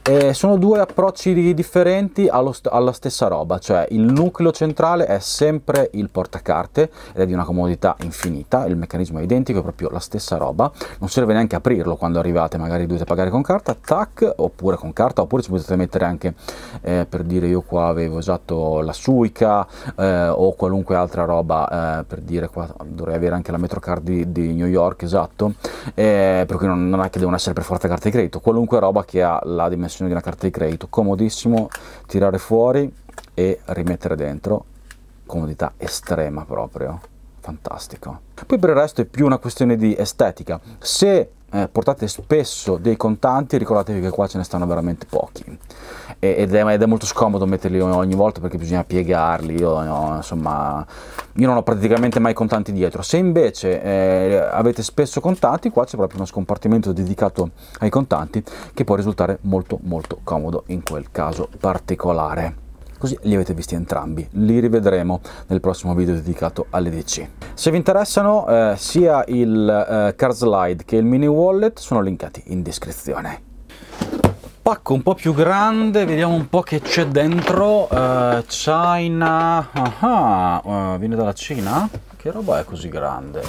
Speaker 1: E sono due approcci differenti allo, alla stessa roba, cioè il nucleo centrale è sempre il portacarte ed è di una comodità infinita, il meccanismo è identico, è proprio la stessa roba, non serve neanche aprirlo quando arrivate, magari dovete pagare con carta, tac, oppure con carta, oppure ci potete mettere anche, eh, per dire io qua avevo usato la Suica eh, o qualunque altra roba, eh, per dire dire qua dovrei avere anche la Metrocard di, di New York esatto eh, per cui non, non, è che devono essere per forza carte di credito qualunque roba che ha la dimensione di una carta di credito comodissimo tirare fuori e rimettere dentro comodità estrema proprio fantastico. Poi per il resto è più una questione di estetica se eh, portate spesso dei contanti ricordatevi che qua ce ne stanno veramente pochi. Ed è, ed è, molto scomodo metterli ogni volta perché bisogna piegarli io, no, insomma io non ho praticamente mai contanti dietro. Se invece eh, avete spesso contanti qua c'è proprio uno scompartimento dedicato ai contanti che può risultare molto molto comodo in quel caso particolare così li avete visti entrambi. Li rivedremo nel prossimo video dedicato all'EDC. Se vi interessano eh, sia il eh, card slide che il mini wallet sono linkati in descrizione. Pacco un po' più grande, vediamo un po' che c'è dentro. Uh, China... Ah, uh, viene dalla Cina? Che roba è così grande?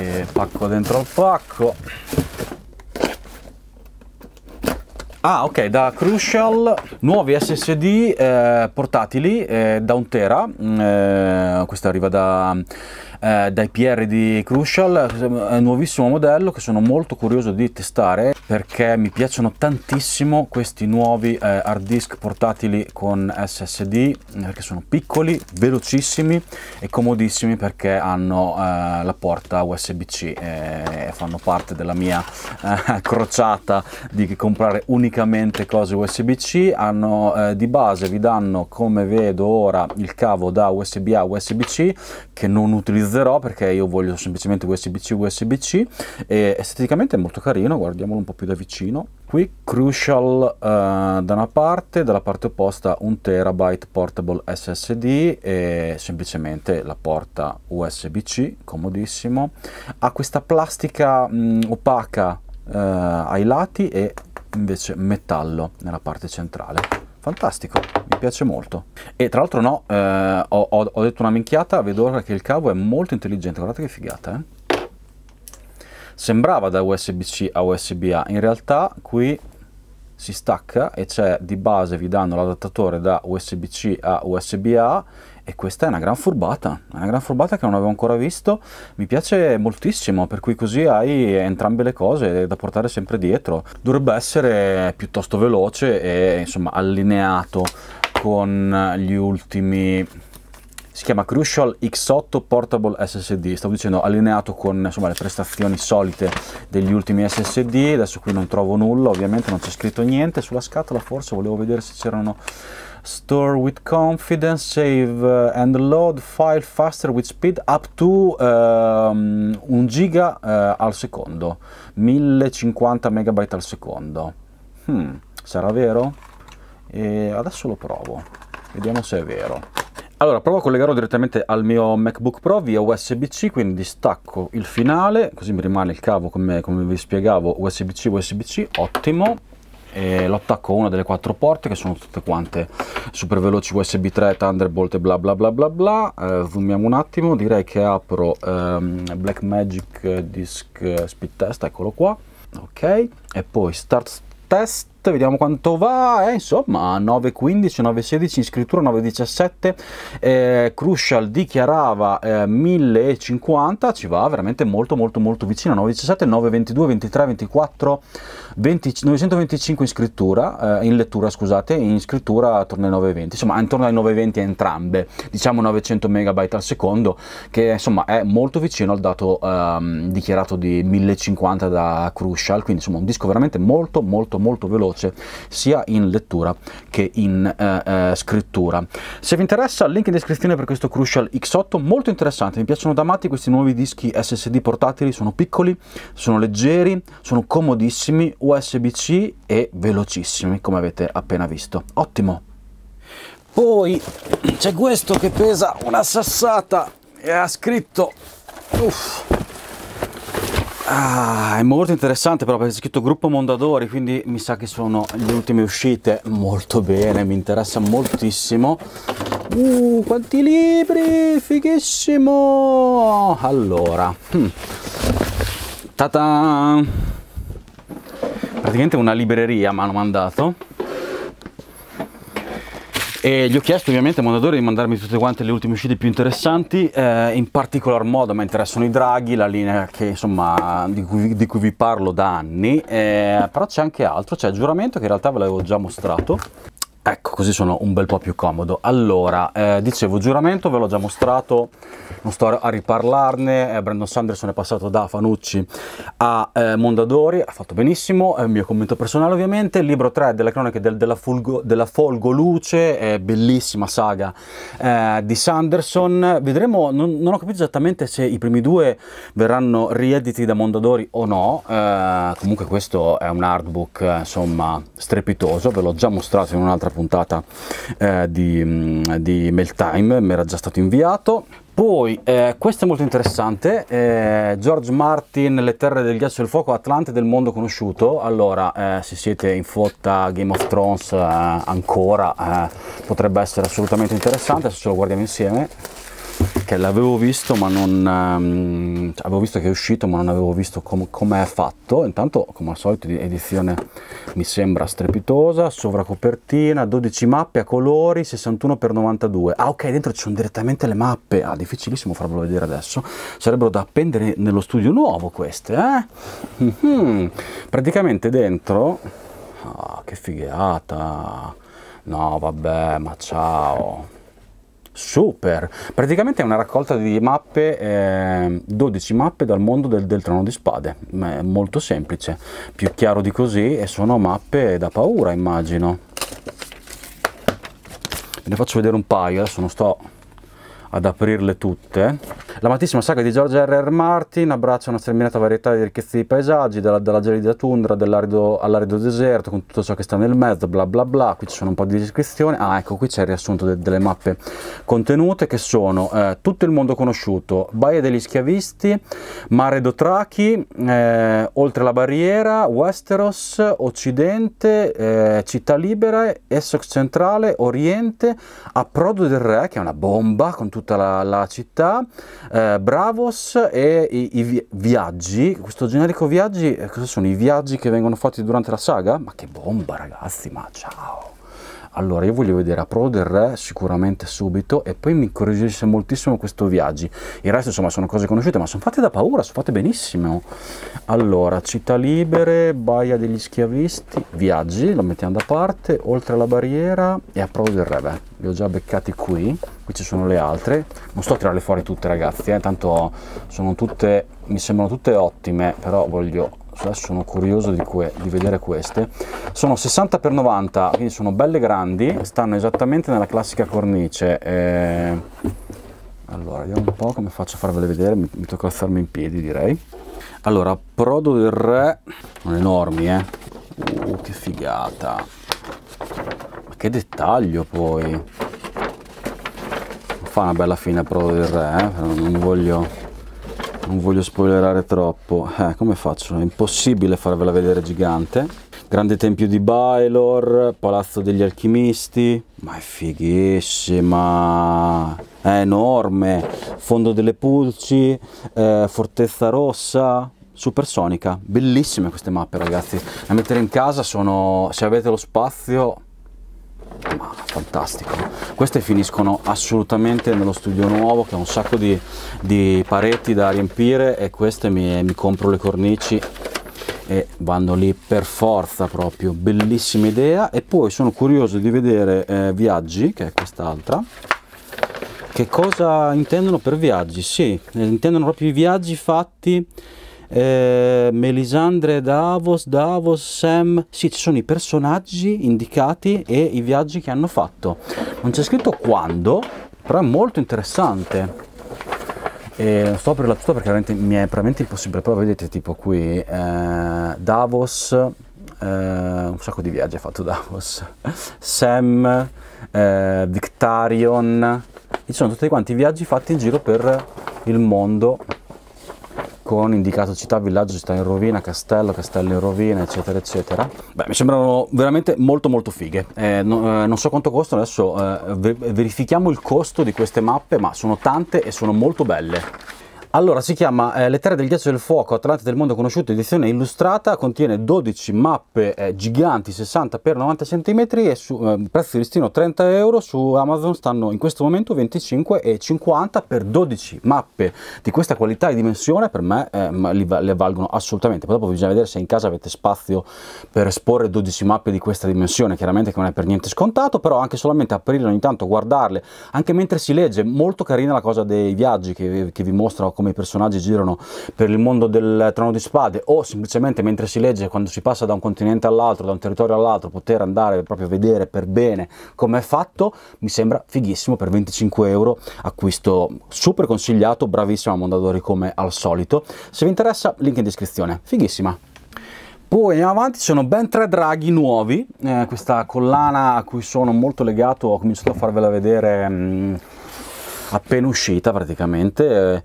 Speaker 1: E pacco dentro il pacco. Ah ok, da Crucial nuovi SSD eh, portatili eh, da un tera, mm, eh, questo arriva da eh, dai PR di Crucial, un nuovissimo modello che sono molto curioso di testare perché mi piacciono tantissimo questi nuovi eh, hard disk portatili con SSD perché sono piccoli, velocissimi e comodissimi perché hanno eh, la porta USB-C e fanno parte della mia eh, *laughs* crociata di comprare unicamente cose USB-C hanno eh, di base vi danno come vedo ora il cavo da USB A USB-C che non utilizzerò perché io voglio semplicemente USB-C USB-C e esteticamente è molto carino guardiamolo un po' più da vicino. Qui Crucial uh, da una parte dalla parte opposta un terabyte portable SSD e semplicemente la porta USB-C comodissimo. Ha questa plastica mh, opaca uh, ai lati e invece metallo nella parte centrale fantastico, mi piace molto. E tra l'altro no, eh, ho, ho, detto una minchiata, vedo ora che il cavo è molto intelligente, guardate che figata, eh. Sembrava da USB-C a USB-A, in realtà qui si stacca e c'è di base vi danno l'adattatore da USB-C a USB-A e questa è una gran furbata, una gran furbata che non avevo ancora visto, mi piace moltissimo, per cui così hai entrambe le cose da portare sempre dietro. Dovrebbe essere piuttosto veloce e insomma allineato con gli ultimi si chiama Crucial X8 Portable SSD, stavo dicendo allineato con insomma, le prestazioni solite degli ultimi SSD, adesso qui non trovo nulla, ovviamente non c'è scritto niente sulla scatola, forse volevo vedere se c'erano store with confidence, save uh, and load file faster with speed up to um, 1 giga uh, al secondo, 1050 megabyte al secondo. Hmm, sarà vero? E adesso lo provo, vediamo se è vero. Allora, provo a collegarlo direttamente al mio MacBook Pro via USB-C, quindi stacco il finale, così mi rimane il cavo come, come vi spiegavo, USB-C, USB-C, ottimo. E lo attacco a una delle quattro porte che sono tutte quante super veloci USB 3 Thunderbolt e bla bla bla bla bla. Eh, zoomiamo un attimo direi che apro ehm, Blackmagic Disk Speed Test eccolo qua. Ok. E poi Start Test vediamo quanto va, eh, insomma 9.15, 9.16 in scrittura, 9.17, eh, Crucial dichiarava eh, 1050, ci va veramente molto molto molto vicino, 9.17, 9.22, 23, 24, 20, 925 in scrittura, eh, in lettura scusate, in scrittura attorno ai 9.20, insomma intorno ai 9.20 entrambe, diciamo 900 megabyte al secondo, che insomma è molto vicino al dato ehm, dichiarato di 1050 da Crucial, quindi insomma un disco veramente molto molto molto veloce sia in lettura che in eh, eh, scrittura. Se vi interessa, link in descrizione per questo Crucial X8, molto interessante, mi piacciono da matti questi nuovi dischi SSD portatili, sono piccoli, sono leggeri, sono comodissimi, USB-C e velocissimi, come avete appena visto. Ottimo! Poi c'è questo che pesa una sassata e ha scritto... Ah, è molto interessante però perché è scritto gruppo Mondadori, quindi mi sa che sono le ultime uscite. Molto bene, mi interessa moltissimo. Uh, quanti libri! Fighissimo! Allora, hmm. ta-ta! Praticamente una libreria mi hanno mandato. E gli ho chiesto ovviamente a Mondadori di mandarmi tutte quante le ultime uscite più interessanti, eh, in particolar modo mi interessano i draghi, la linea che, insomma, di, cui, di cui vi parlo da anni, eh, però c'è anche altro, c'è il giuramento che in realtà ve l'avevo già mostrato, Ecco, così sono un bel po' più comodo. Allora, eh, dicevo, giuramento ve l'ho già mostrato, non sto a riparlarne, eh, Brandon Sanderson è passato da Fanucci a eh, Mondadori, ha fatto benissimo, è il mio commento personale ovviamente, libro 3 delle cronache del, della, Fulgo, della Folgo Luce, bellissima saga eh, di Sanderson, vedremo, non, non, ho capito esattamente se i primi due verranno riediti da Mondadori o no, eh, comunque questo è un artbook, insomma, strepitoso, ve l'ho già mostrato in un'altra puntata eh, di, mm, di Mail Time, mi era già stato inviato. Poi, eh, questo è molto interessante, eh, George Martin, Le terre del ghiaccio e del fuoco, Atlante del mondo conosciuto. Allora, eh, se siete in fotta Game of Thrones eh, ancora, eh, potrebbe essere assolutamente interessante, adesso ce lo guardiamo insieme che l'avevo visto ma non um, avevo visto che è uscito ma non avevo visto com- come è fatto. Intanto come al solito edizione mi sembra strepitosa sovracopertina 12 mappe a colori 61 x 92 ah ok dentro ci sono direttamente le mappe. Ah difficilissimo farvelo vedere adesso. Sarebbero da appendere nello studio nuovo queste eh? Mm-hmm. praticamente dentro ah, che figata. No vabbè ma ciao Super! Praticamente è una raccolta di mappe, eh, 12 mappe dal mondo del, del trono di spade, è molto semplice, più chiaro di così e sono mappe da paura immagino. Ve ne faccio vedere un paio, adesso non sto ad aprirle tutte. L'amatissima saga di George R. Martin abbraccia una sterminata varietà di ricchezze di paesaggi, dalla, dalla gelida tundra all'arido deserto, con tutto ciò che sta nel mezzo, bla bla bla. Qui ci sono un po' di descrizioni. Ah, ecco, qui c'è il riassunto de delle mappe contenute che sono eh, tutto il mondo conosciuto, Baia degli Schiavisti, Mare Dotrachi, eh, Oltre la Barriera, Westeros, Occidente, eh, Città Libera, Essex Centrale, Oriente, Approdo del Re, che è una bomba con tutto tutta la, la città, eh, Bravos e i, i, viaggi, questo generico viaggi, eh, cosa sono i viaggi che vengono fatti durante la saga? Ma che bomba ragazzi, ma ciao! Allora, io voglio vedere a Pro del Re sicuramente subito e poi mi incuriosisce moltissimo questo viaggi. Il resto insomma sono cose conosciute ma sono fatte da paura, sono fatte benissimo. Allora, città libere, baia degli schiavisti, viaggi, lo mettiamo da parte, oltre la barriera e a Pro del Re. Beh, li ho già beccati qui, qui ci sono le altre. Non sto a tirarle fuori tutte ragazzi, eh, tanto sono tutte, mi sembrano tutte ottime, però voglio adesso sono curioso di, di, vedere queste. Sono 60 x 90 quindi sono belle grandi stanno esattamente nella classica cornice eh, allora vediamo un po' come faccio a farvele vedere mi, mi tocca alzarmi in piedi direi. Allora prodo del re sono enormi eh. Uh, che figata. Ma che dettaglio poi. Fa una bella fine prodo del re eh? non voglio non voglio spoilerare troppo. Eh, come faccio? è impossibile farvela vedere gigante. Grande tempio di Baelor palazzo degli alchimisti. Ma è fighissima. È enorme. Fondo delle pulci eh, fortezza rossa. Supersonica. Bellissime queste mappe ragazzi. Da mettere in casa sono se avete lo spazio ma fantastico. Queste finiscono assolutamente nello studio nuovo che ha un sacco di, di pareti da riempire e queste mi, mi, compro le cornici e vanno lì per forza proprio. Bellissima idea. E poi sono curioso di vedere eh, viaggi che è quest'altra. Che cosa intendono per viaggi? Sì intendono proprio i viaggi fatti eh, Melisandre, Davos, Davos, Sam, sì ci sono i personaggi indicati e i viaggi che hanno fatto. Non c'è scritto quando, però è molto interessante. E sto per la tutto perché mi è veramente impossibile, però vedete tipo qui eh, Davos, eh, un sacco di viaggi ha fatto Davos, *laughs* Sam, eh, Victarion, ci sono tutti quanti i viaggi fatti in giro per il mondo con indicato città, villaggio, città in rovina, castello, castello in rovina, eccetera, eccetera. Beh, mi sembrano veramente molto molto fighe. Eh, no, eh, non so quanto costano, adesso eh, verifichiamo il costo di queste mappe, ma sono tante e sono molto belle. Allora, si chiama eh, Le terre del ghiaccio del fuoco, Atlante del mondo conosciuto, edizione illustrata, contiene 12 mappe eh, giganti 60 x 90 cm e su eh, prezzo di listino 30 euro, su Amazon stanno in questo momento 25 e 50 per 12 mappe di questa qualità e dimensione, per me eh, le valgono assolutamente, poi dopo bisogna vedere se in casa avete spazio per esporre 12 mappe di questa dimensione, chiaramente che non è per niente scontato, però anche solamente aprirle ogni tanto, guardarle, anche mentre si legge, molto carina la cosa dei viaggi che, che vi mostrano come i personaggi girano per il mondo del trono di spade o semplicemente mentre si legge quando si passa da un continente all'altro, da un territorio all'altro, poter andare proprio a vedere per bene come è fatto, mi sembra fighissimo per 25 euro, acquisto super consigliato, bravissimo a Mondadori come al solito. Se vi interessa, link in descrizione, fighissima. Poi andiamo avanti, sono ben tre draghi nuovi, eh, questa collana a cui sono molto legato, ho cominciato a farvela vedere mh, mm, appena uscita praticamente. Eh,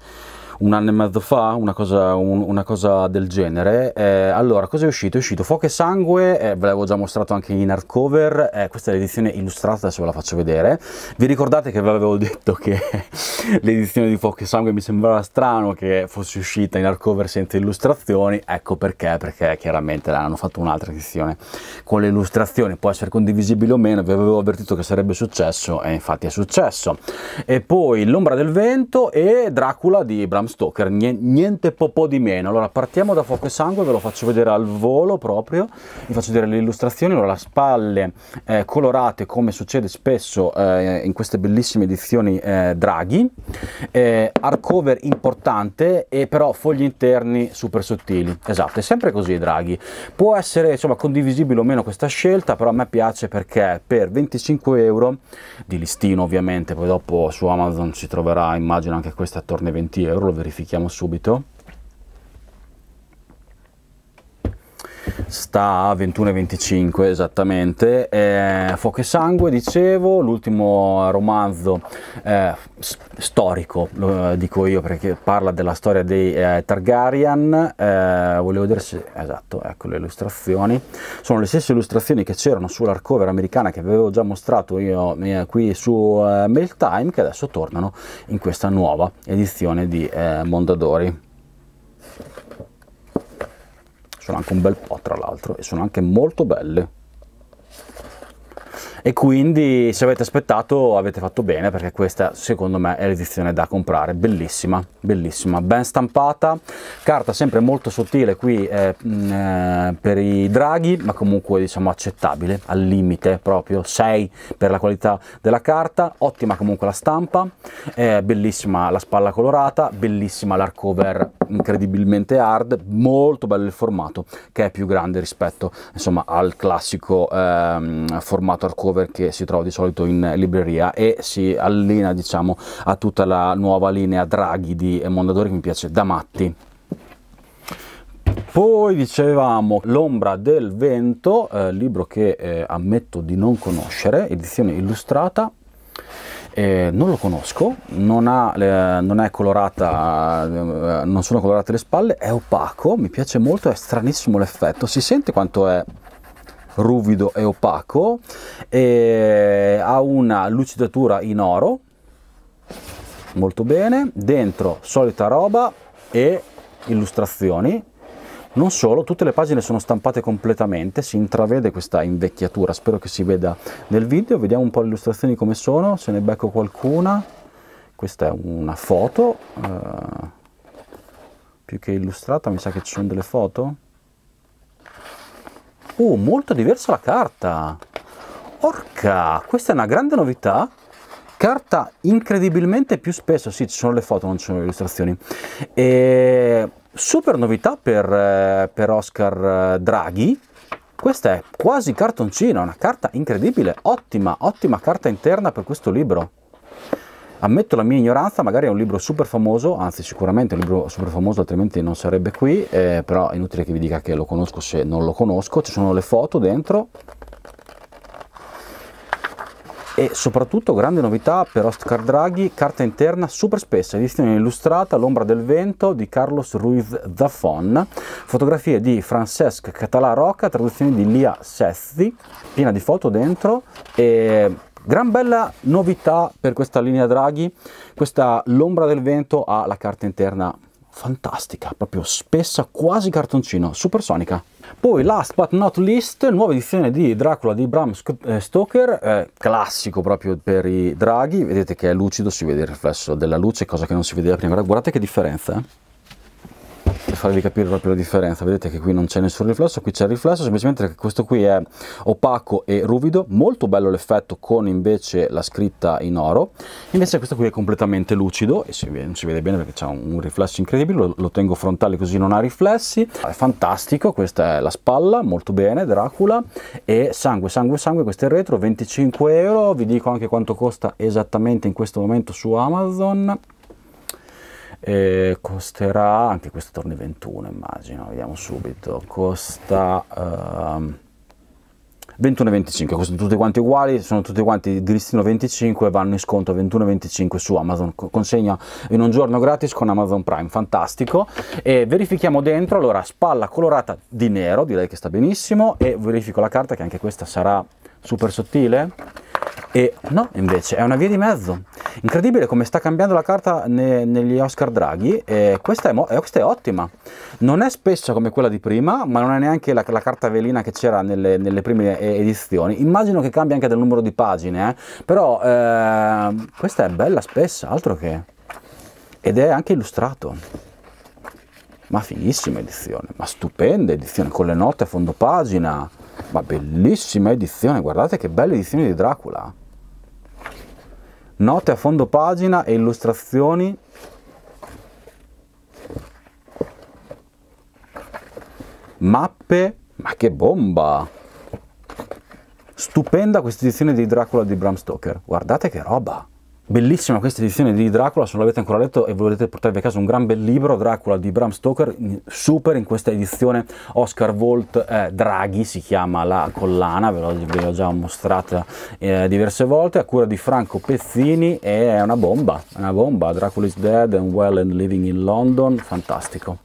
Speaker 1: un anno e mezzo fa, una cosa, un, una cosa del genere. Eh, allora, cosa è uscito? È uscito Fuoco e Sangue, eh, ve l'avevo già mostrato anche in hardcover, eh, questa è l'edizione illustrata, adesso ve la faccio vedere. Vi ricordate che ve l'avevo detto che *laughs* l'edizione di Fuoco e Sangue mi sembrava strano che fosse uscita in hardcover senza illustrazioni? Ecco perché, perché chiaramente hanno fatto un'altra edizione con le illustrazioni, può essere condivisibile o meno, vi avevo avvertito che sarebbe successo e infatti è successo. E poi L'ombra del vento e Dracula di Bram Stoker, niente po' di meno. Allora partiamo da Fuoco e Sangue, ve lo faccio vedere al volo proprio, vi faccio vedere le illustrazioni, allora le spalle eh, colorate come succede spesso eh, in queste bellissime edizioni eh, Draghi, eh, hardcover importante e però fogli interni super sottili, esatto, è sempre così Draghi. Può essere insomma condivisibile o meno questa scelta, però a me piace perché per 25 euro di listino ovviamente, poi dopo su Amazon si troverà immagino anche questa attorno ai 20 euro, lo verifichiamo subito sta a 21,25 esattamente. Eh, e Sangue, dicevo, l'ultimo romanzo eh, storico, lo dico io perché parla della storia dei eh, Targaryen. Eh, volevo vedere se. Esatto, ecco le illustrazioni. Sono le stesse illustrazioni che c'erano sull'hardcover americana che avevo già mostrato io eh, qui su eh, Mail Time, che adesso tornano in questa nuova edizione di Mondadori sono anche un bel po' tra l'altro e sono anche molto belle e quindi se avete aspettato avete fatto bene perché questa secondo me è l'edizione da comprare, bellissima, bellissima, ben stampata, carta sempre molto sottile qui eh, mm, eh, per i draghi ma comunque diciamo accettabile, al limite proprio, 6 per la qualità della carta, ottima comunque la stampa, eh, bellissima la spalla colorata, bellissima l'hardcover incredibilmente hard, molto bello il formato che è più grande rispetto insomma al classico ehm, formato hardcover cover che si trova di solito in libreria e si allinea diciamo a tutta la nuova linea Draghi di Mondadori che mi piace da matti. Poi dicevamo L'ombra del vento, eh, libro che eh, ammetto di non conoscere, edizione illustrata, eh, non lo conosco, non, ha, eh, non, colorata, eh, non sono colorate le spalle, è opaco, mi piace molto, è stranissimo l'effetto, si sente quanto è ruvido e opaco e ha una lucidatura in oro molto bene dentro solita roba e illustrazioni. Non solo, tutte le pagine sono stampate completamente, si intravede questa invecchiatura, spero che si veda nel video, vediamo un po' le illustrazioni come sono, se ne becco qualcuna, questa è una foto, eh, più che illustrata mi sa che ci sono delle foto, Uh, molto diversa la carta. Orca, questa è una grande novità. Carta incredibilmente più spesso, sì, ci sono le foto, non ci sono le illustrazioni. E super novità per, eh, per Oscar eh, Draghi. Questa è quasi cartoncino, una carta incredibile, ottima, ottima carta interna per questo libro. Ammetto la mia ignoranza, magari è un libro super famoso, anzi sicuramente è un libro super famoso, altrimenti non sarebbe qui, eh, però è inutile che vi dica che lo conosco se non lo conosco, ci sono le foto dentro. E soprattutto grande novità per Oscar Draghi, carta interna super spessa, edizione illustrata L'ombra del vento di Carlos Ruiz Zafon, fotografie di Francesc Català Roca, traduzione di Lia Sezzi, piena di foto dentro e Gran bella novità per questa linea Draghi, questa l'ombra del vento ha la carta interna fantastica, proprio spessa, quasi cartoncino, supersonica. Poi last but not least, nuova edizione di Dracula di Bram eh, Stoker, eh, classico proprio per i draghi, vedete che è lucido, si vede il riflesso della luce, cosa che non si vedeva prima, guardate che differenza. Eh? Per farvi capire proprio la differenza. Vedete che qui non c'è nessun riflesso qui c'è il riflesso semplicemente perché questo qui è opaco e ruvido molto bello l'effetto con invece la scritta in oro. Invece questo qui è completamente lucido e si vede, non si vede bene perché c'è un, riflesso incredibile lo, lo, tengo frontale così non ha riflessi. È fantastico questa è la spalla molto bene Dracula e sangue sangue sangue questo è il retro 25 euro vi dico anche quanto costa esattamente in questo momento su Amazon e costerà anche questo torno ai 21 immagino vediamo subito costa uh, 21,25 costano tutti quanti uguali sono tutti quanti di listino 25 vanno in sconto 21,25 su Amazon consegna in un giorno gratis con Amazon Prime fantastico. E verifichiamo dentro allora spalla colorata di nero direi che sta benissimo e verifico la carta che anche questa sarà super sottile e no, invece è una via di mezzo. Incredibile come sta cambiando la carta ne, negli Oscar Draghi. E questa, è eh, questa, è ottima. Non è spessa come quella di prima, ma non è neanche la, la carta velina che c'era nelle, nelle, prime edizioni. Immagino che cambia anche del numero di pagine, eh? però eh, questa è bella spessa, altro che. Ed è anche illustrato. Ma finissima edizione, ma stupenda edizione, con le note a fondo pagina. Ma bellissima edizione, guardate che bella edizione di Dracula. Note a fondo pagina e illustrazioni. Mappe ma che bomba! Stupenda questa edizione di Dracula di Bram Stoker. Guardate che roba Bellissima questa edizione di Dracula, se non l'avete ancora letto e volete portarvi a casa un gran bel libro, Dracula di Bram Stoker, super in questa edizione Oscar Volt eh, Draghi, si chiama la collana, ve l'ho, già mostrata eh, diverse volte, a cura di Franco Pezzini, è una bomba, una bomba, Dracula is dead and well and living in London, fantastico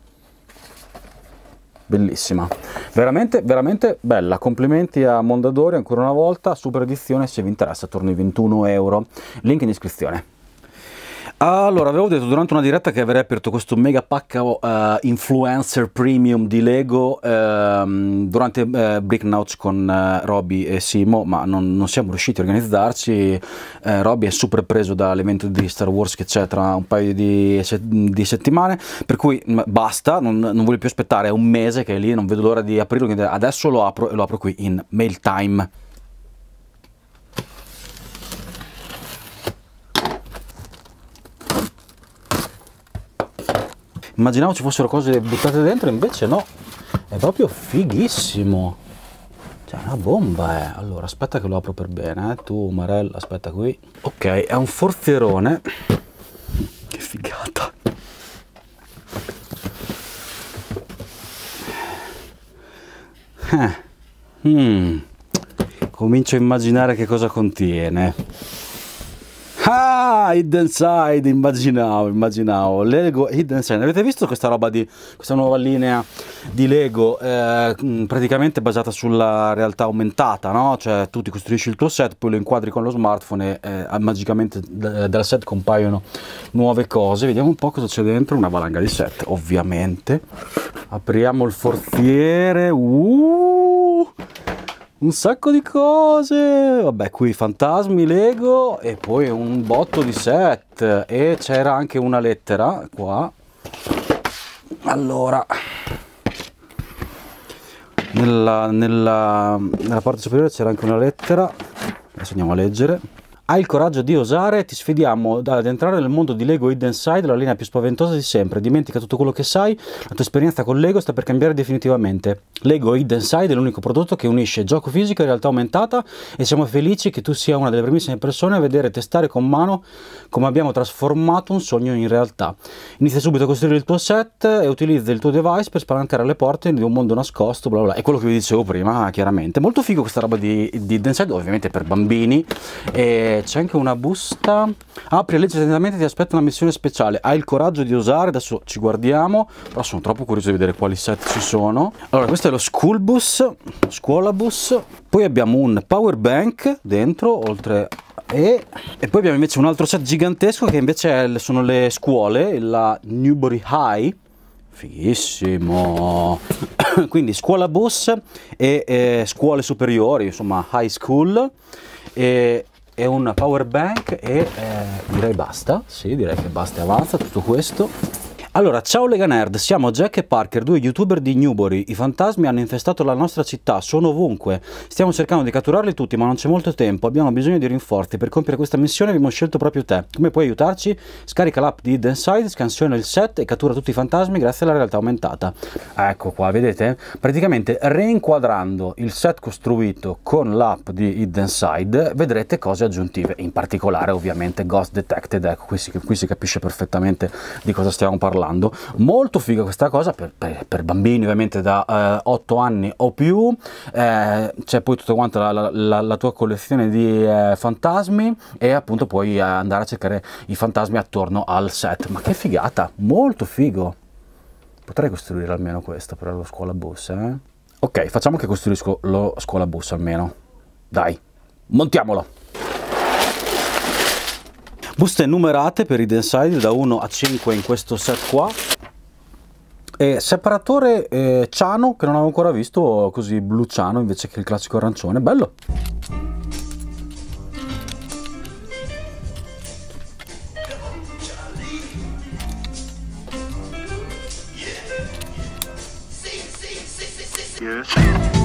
Speaker 1: bellissima. Veramente veramente bella. Complimenti a Mondadori ancora una volta. Super edizione se vi interessa torno ai 21 euro. Link in iscrizione allora, avevo detto durante una diretta che avrei aperto questo mega pacco uh, influencer premium di Lego uh, durante uh, Brick Notch con uh, Robby e Simo, ma non, non, siamo riusciti a organizzarci. Uh, Robby è super preso dall'evento di Star Wars che c'è tra un paio di, di settimane, per cui mh, basta, non, non, voglio più aspettare, è un mese che è lì, non vedo l'ora di aprirlo, adesso lo apro e lo apro qui in mail time. Immaginavo ci fossero cose buttate dentro invece no è proprio fighissimo cioè una bomba eh. allora aspetta che lo apro per bene eh. tu Marella aspetta qui ok è un forzierone che figata eh. mm. comincio a immaginare che cosa contiene Ah, Hidden Side, immaginavo, immaginavo. Lego Hidden Side. Avete visto questa roba di questa nuova linea di Lego eh, mm, praticamente basata sulla realtà aumentata, no? Cioè tu ti costruisci il tuo set, poi lo inquadri con lo smartphone e eh, magicamente dal set compaiono nuove cose. Vediamo un po' cosa c'è dentro, una valanga di set, ovviamente. Apriamo il forziere. Uh! Un sacco di cose. Vabbè qui fantasmi lego e poi un botto di set. E c'era anche una lettera qua. Allora nella, nella, nella parte superiore c'era anche una lettera. Adesso andiamo a leggere hai il coraggio di osare, ti sfidiamo ad entrare nel mondo di Lego Hidden Side, la linea più spaventosa di sempre. Dimentica tutto quello che sai, la tua esperienza con Lego sta per cambiare definitivamente. Lego Hidden Side è l'unico prodotto che unisce gioco fisico e realtà aumentata e siamo felici che tu sia una delle primissime persone a vedere e testare con mano come abbiamo trasformato un sogno in realtà. Inizia subito a costruire il tuo set e utilizza il tuo device per spalancare le porte di un mondo nascosto, bla bla. È quello che vi dicevo prima, chiaramente. Molto figo questa roba di, di Hidden Side, ovviamente per bambini. E c'è anche una busta. Apri e leggi attentamente ti aspetta una missione speciale. Hai il coraggio di osare adesso ci guardiamo però sono troppo curioso di vedere quali set ci sono. Allora questo è lo school bus scuola bus. Poi abbiamo un power bank dentro oltre e, e, poi abbiamo invece un altro set gigantesco che invece è, sono le scuole, la Newbury High, fighissimo, *coughs* quindi scuola bus e, e, scuole superiori, insomma high school, e, e un power bank e eh, direi basta, sì direi che basta e avanza tutto questo allora, ciao Lega Nerd, siamo Jack e Parker, due youtuber di Newbury. I fantasmi hanno infestato la nostra città, sono ovunque. Stiamo cercando di catturarli tutti, ma non c'è molto tempo. Abbiamo bisogno di rinforzi. Per compiere questa missione abbiamo scelto proprio te. Come puoi aiutarci? Scarica l'app di Hidden Side, scansiona il set e cattura tutti i fantasmi grazie alla realtà aumentata. Ecco qua, vedete? Praticamente reinquadrando il set costruito con l'app di Hidden Side vedrete cose aggiuntive. In particolare, ovviamente, Ghost Detected. Ecco, qui si, qui si capisce perfettamente di cosa stiamo parlando parlando. Molto figa questa cosa per, per, per bambini ovviamente da eh, 8 anni o più, eh, c'è poi tutta quanta la, la, la tua collezione di eh, fantasmi e appunto puoi eh, andare a cercare i fantasmi attorno al set. Ma che figata, molto figo! Potrei costruire almeno questo per la scuola bus, eh? Ok, facciamo che costruisco lo scuola bus almeno. Dai, montiamolo! Buste numerate per i downside da 1 a 5 in questo set qua. E separatore eh, ciano che non avevo ancora visto, così blu ciano invece che il classico arancione. Bello!
Speaker 4: Charlie,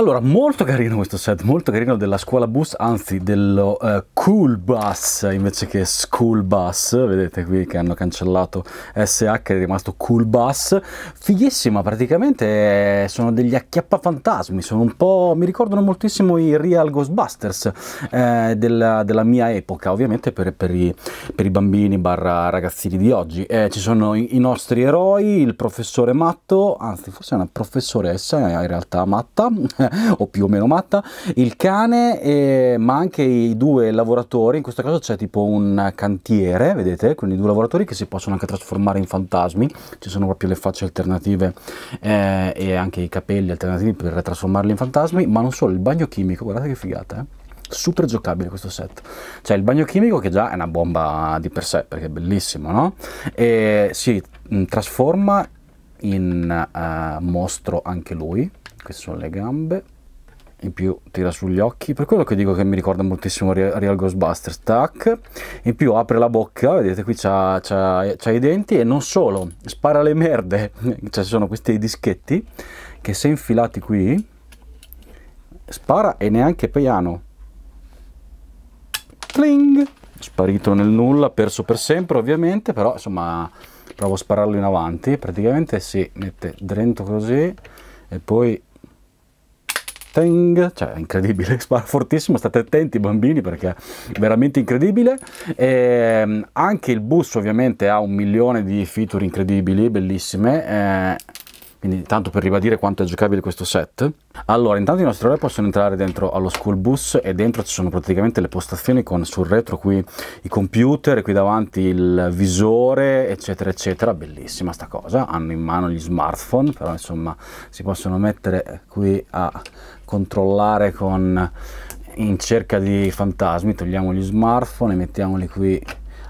Speaker 1: Allora, molto carino questo set, molto carino della scuola bus, anzi dello eh, cool bus invece che school bus, vedete qui che hanno cancellato SH, è rimasto cool bus, fighissima praticamente, eh, sono degli acchiappafantasmi, sono un po', mi ricordano moltissimo i real Ghostbusters eh, della, della mia epoca, ovviamente per, per i, per i bambini barra ragazzini di oggi. Eh, ci sono i, i nostri eroi, il professore matto, anzi forse è una professoressa in realtà matta, *laughs* o più o meno matta, il cane, eh, ma anche i due lavoratori, in questo caso c'è tipo un cantiere, vedete, quindi due lavoratori che si possono anche trasformare in fantasmi, ci sono proprio le facce alternative eh, e anche i capelli alternativi per trasformarli in fantasmi, ma non solo, il bagno chimico, guardate che figata, eh? super giocabile questo set. C'è il bagno chimico che già è una bomba di per sé, perché è bellissimo, no? E si mh, trasforma in eh, mostro anche lui, queste sono le gambe, in più tira sugli occhi, per quello che dico che mi ricorda moltissimo Real, Ghostbusters, tac, in più apre la bocca, vedete qui c'ha- c'ha i denti e non solo, spara le merde, *laughs* cioè ci sono questi dischetti che se infilati qui, spara e neanche piano, Cling! Sparito nel nulla, perso per sempre ovviamente, però insomma provo a spararlo in avanti. Praticamente si mette dentro così e poi Ting, cioè è incredibile, *laughs* spara fortissimo, state attenti bambini perché è veramente incredibile. E, anche il bus ovviamente ha un milione di feature incredibili, bellissime. Eh, quindi tanto per ribadire quanto è giocabile questo set. Allora, intanto i nostri eroi possono entrare dentro allo school bus e dentro ci sono praticamente le postazioni con sul retro qui i computer qui davanti il visore, eccetera, eccetera. Bellissima sta cosa. Hanno in mano gli smartphone, però insomma si possono mettere qui a controllare con in cerca di fantasmi. Togliamo gli smartphone e mettiamoli qui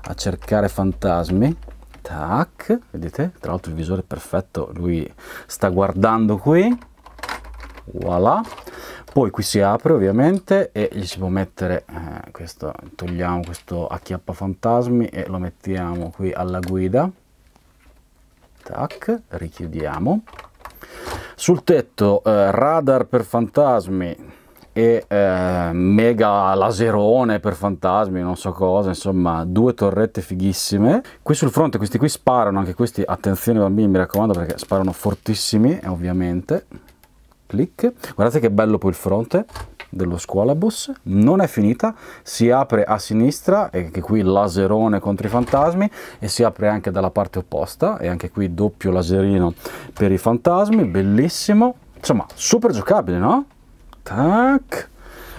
Speaker 1: a cercare fantasmi tac vedete? Tra l'altro il visore è perfetto lui sta guardando qui. Voilà. Poi qui si apre ovviamente e gli si può mettere eh, questo togliamo questo acchiappa fantasmi e lo mettiamo qui alla guida. Tac richiudiamo. Sul tetto eh, radar per fantasmi e eh, mega laserone per fantasmi, non so cosa, insomma, due torrette fighissime. Qui sul fronte questi qui sparano, anche questi, attenzione bambini, mi raccomando perché sparano fortissimi, ovviamente. Clic. Guardate che bello poi il fronte dello scuolabus non è finita si apre a sinistra e che qui laserone contro i fantasmi e si apre anche dalla parte opposta e anche qui doppio laserino per i fantasmi bellissimo insomma super giocabile no? Tac.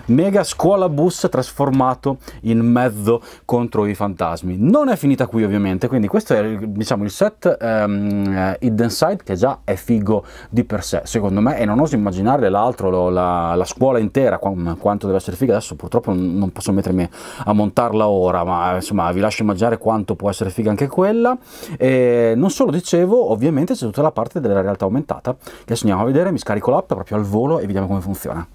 Speaker 1: Mega scuola bus trasformato in mezzo contro i fantasmi. Non è finita qui ovviamente, quindi questo è diciamo, il set um, Hidden Side che già è figo di per sé, secondo me, e non oso immaginare l'altro, la, la, scuola intera, quanto deve essere figa. Adesso purtroppo non posso mettermi a montarla ora, ma insomma vi lascio immaginare quanto può essere figa anche quella. E non solo dicevo, ovviamente c'è tutta la parte della realtà aumentata, che adesso andiamo a vedere, mi scarico l'app proprio al volo e vediamo come funziona.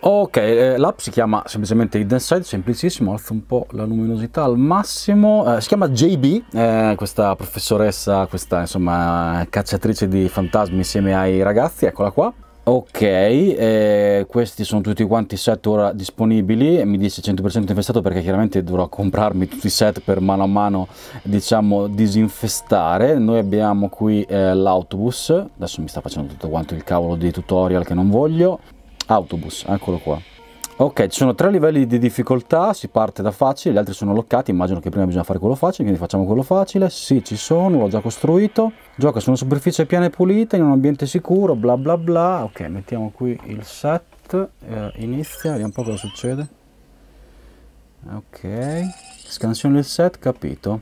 Speaker 1: Ok, eh, l'app si chiama semplicemente Hidden Side, semplicissimo, alzo un po' la luminosità al massimo, eh, si chiama JB, eh, questa professoressa, questa insomma cacciatrice di fantasmi insieme ai ragazzi, eccola qua. Ok, eh, questi sono tutti quanti i set ora disponibili, mi dice 100% infestato perché chiaramente dovrò comprarmi tutti i set per mano a mano diciamo disinfestare. Noi abbiamo qui eh, l'autobus, adesso mi sta facendo tutto quanto il cavolo di tutorial che non voglio, autobus, eccolo qua. Ok, ci sono tre livelli di difficoltà, si parte da facile, gli altri sono bloccati, immagino che prima bisogna fare quello facile, quindi facciamo quello facile. Sì, ci sono, l'ho già costruito. Gioca su una superficie piana e pulita, in un ambiente sicuro, bla bla bla. Ok, mettiamo qui il set, eh, inizia, vediamo un po' cosa succede. Ok, scansione del set, capito.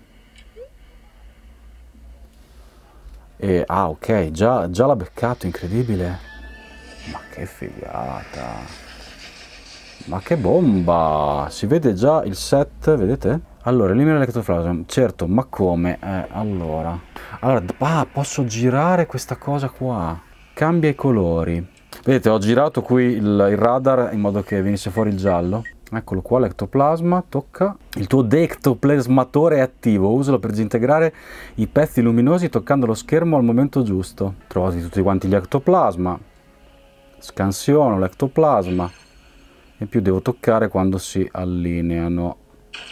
Speaker 1: E, ah, ok, già, già l'ha beccato, incredibile. Ma che figata! Ma che bomba! Si vede già il set, vedete? Allora, elimina l'ectoplasma. Certo, ma come? Eh, allora. Allora, ah, posso girare questa cosa qua. Cambia i colori. Vedete, ho girato qui il, il radar in modo che venisse fuori il giallo. Eccolo qua, l'ectoplasma, tocca. Il tuo dectoplasmatore è attivo, usalo per disintegrare i pezzi luminosi toccando lo schermo al momento giusto. Trovati tutti quanti gli ectoplasma scansiono l'ectoplasma e più devo toccare quando si allineano.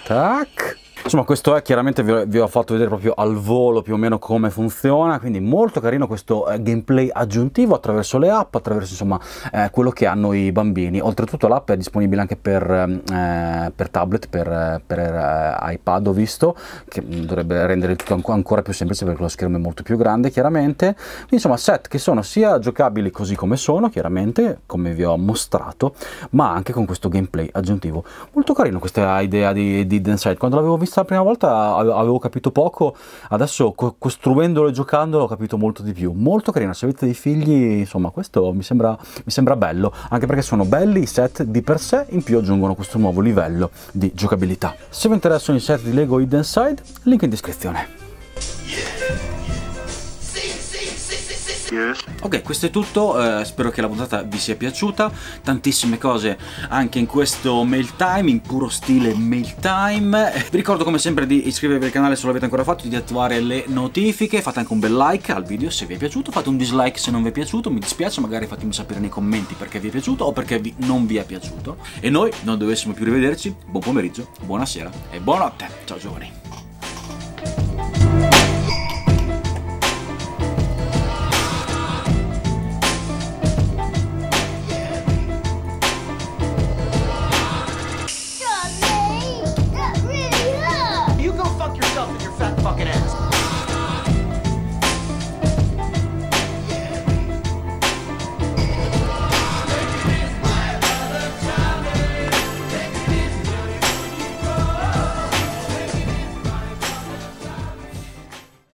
Speaker 1: Tac Insomma questo è chiaramente vi ho, vi ho, fatto vedere proprio al volo più o meno come funziona, quindi molto carino questo eh, gameplay aggiuntivo attraverso le app, attraverso insomma eh, quello che hanno i bambini. Oltretutto l'app è disponibile anche per, eh, per tablet, per, per eh, iPad ho visto, che dovrebbe rendere tutto ancora più semplice perché lo schermo è molto più grande chiaramente. Quindi insomma set che sono sia giocabili così come sono chiaramente, come vi ho mostrato, ma anche con questo gameplay aggiuntivo. Molto carino questa idea di, di Denside, quando l'avevo vista la prima volta avevo capito poco, adesso co costruendolo e giocandolo ho capito molto di più. Molto carino, se avete dei figli, insomma, questo mi sembra, mi sembra bello, anche perché sono belli i set di per sé, in più aggiungono questo nuovo livello di giocabilità. Se vi interessano i set di Lego Hidden Side, link in descrizione.
Speaker 5: Ok, questo è tutto, eh, spero che la puntata vi sia piaciuta, tantissime cose anche in questo mail time, in puro stile mail time. Vi ricordo come sempre di iscrivervi al canale se non l'avete ancora fatto, di attivare le notifiche, fate anche un bel like al video se vi è piaciuto, fate un dislike se non vi è piaciuto, mi dispiace, magari fatemi sapere nei commenti perché vi è piaciuto o perché vi, non vi è piaciuto. E noi non dovessimo più rivederci, buon pomeriggio, buonasera e buonanotte. Ciao giovani.